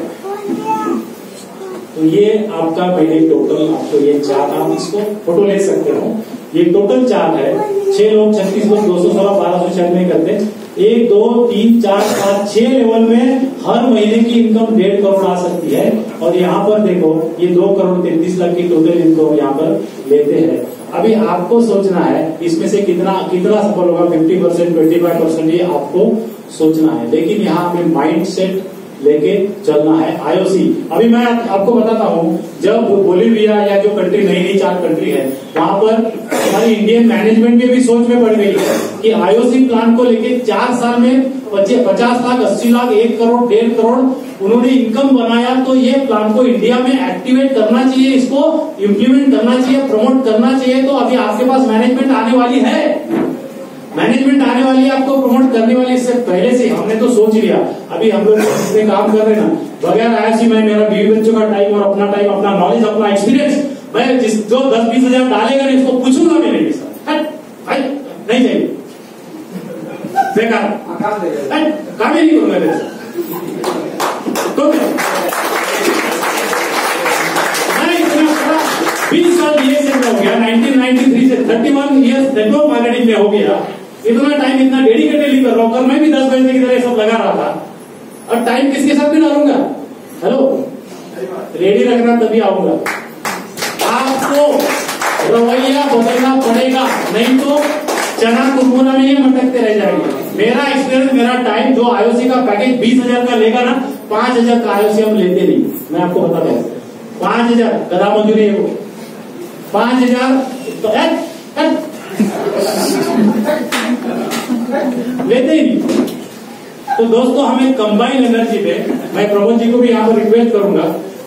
तो ये आपका पहले टोटल आपको ये चार्ट आप इसको फ़ोटो ले सकते हो। ये टोटल चार्ट है। छह लोग, छत्तीस लोग, दो सौ सोलह, बारह सौ छियानवे करते एक, दो, तीन, चार, पाँच, छह लेवल में हर महीने की इनकम डेढ़ करोड़ आ सकती है। और यहाँ पर देखो, ये दो करोड़ तैतीस लाख की टोटल इनकम यहाँ पर लेते हैं। अभी आपको सोचना है, इसमें से कितना कितना सफल होगा fifty percent twenty five percent ये आपको सोचना है। लेकिन यहाँ हमें माइंड सेट लेके चलना है आईओसी अभी मैं आपको बताता हूँ, जब बोलीविया या जो कंट्री नई नई चार कंट्री है, वहाँ पर हमारी इंडियन मैनेजमेंट की भी सोच में पड़ गई है कि आईओसी प्लांट को लेके चार साल में पचास लाख, अस्सी लाख, एक करोड़, डेढ़ करोड़ उन्होंने इनकम बनाया तो ये प्लान को इंडिया में एक्टिवेट करना चाहिए, इसको इम्प्लीमेंट करना चाहिए प्रमोट करना चाहिए तो अभी आपके पास मैनेजमेंट आने वाली है। मैनेजमेंट आने वाली है, आपको प्रमोट करने वाली इससे पहले से हमने तो सोच लिया। अभी हम लोग काम कर रहे ना। बगैर आया सी मैं मेरा बीवी बच्चों का टाइम और अपना टाइम अपना नॉलेज अपना एक्सपीरियंस मैं जिस जो दस बीस हज़ार डालेगा नहीं इसको पूछूँगा भी भाई नहीं चाहिए। बेकार। काम ही। नहीं करूँगा मेरे तो मैं इतना बड़ा बीस साल बीएसएफ में हो गया 1993 से 31 इयर्स नेटवर्क मार्केटिंग में हो गया। इतना टाइम इतना डेडिकेटेडली कर रहा हूँ। मैं भी दस बजे की तरह सब लगा रहा था। और टाइम किसके साथ भी डालूँगा? हेलो रेडी रखना तभी आऊँगा। आपको रवैया बदलना पड़ेगा नहीं तो चना कुरमुरा में ही मटकते रह जाएँगे मेरा एक्सपीरियंस मेरा टाइम जो आईओसी का पैकेज बीस हज़ार का लेगा ना पाँच हज़ार का आईओसी हम लेते नहीं मैं आपको बता दूँ पाँच हज़ार गदा मंजूरी है वो पाँच हज़ार तो लेते ही नहीं तो दोस्तों, हमें कंबाइन एनर्जी पे मैं प्रमोद जी को भी यहाँ पर रिक्वेस्ट करूँगा।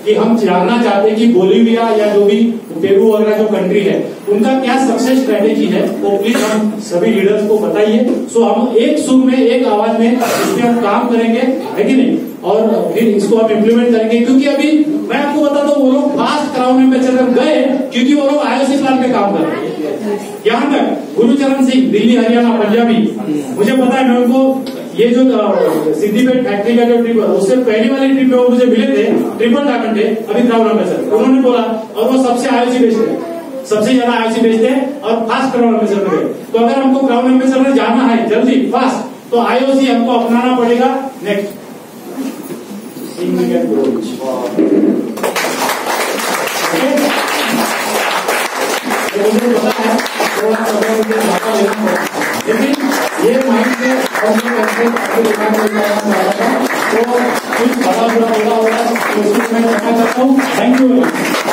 कि हम जानना चाहते हैं कि बोलीविया या जो भी पेरू वगैरह जो कंट्री है, उनका क्या सक्सेस स्ट्रेटेजी है, वो प्लीज़ हम सभी लीडर्स को बताइए। सो हम एक सुर में, एक आवाज़ में इस पर हम काम करेंगे, है कि नहीं? और फिर इसको हम इम्प्लीमेंट करेंगे। क्योंकि अभी मैं आपको बता दू, वो लोग फास्ट में चलकर गए, क्योंकि वो लोग आईओसी प्लान पे काम कर रहे हैं। यहाँ तक गुरुचरण सिंह, दिल्ली, हरियाणा, पंजाबी। मुझे पता है मैं उनको, ये जो सिद्धिपेट फैक्ट्री का जो ट्रिप उससे पहली वाली ट्रिप में वो मुझे मिले थे ट्रिपल डायमंड थे, अभी क्राउन एम्बेसडर उन्होंने बोला, और वो सबसे आईओसी बेचते हैं सबसे ज़्यादा आईओसी बेचते हैं और फास्ट क्राउन एम्बेसडर गए तो अगर हमको क्राउन एम्बेसडर जाना है, जल्दी फास्ट तो आईओसी हमको अपनाना पड़ेगा नेक्स्ट significant growth. मुझे पता है थोड़ा समय मुझे ज़्यादा लेना पड़ा लेकिन ये माइंड से और ये करके आगे दिमाग में जाना चाह रहा था तो कुछ बड़ा बुरा होगा होगा तो उसमें मैं कहना चाहता हूँ थैंक यू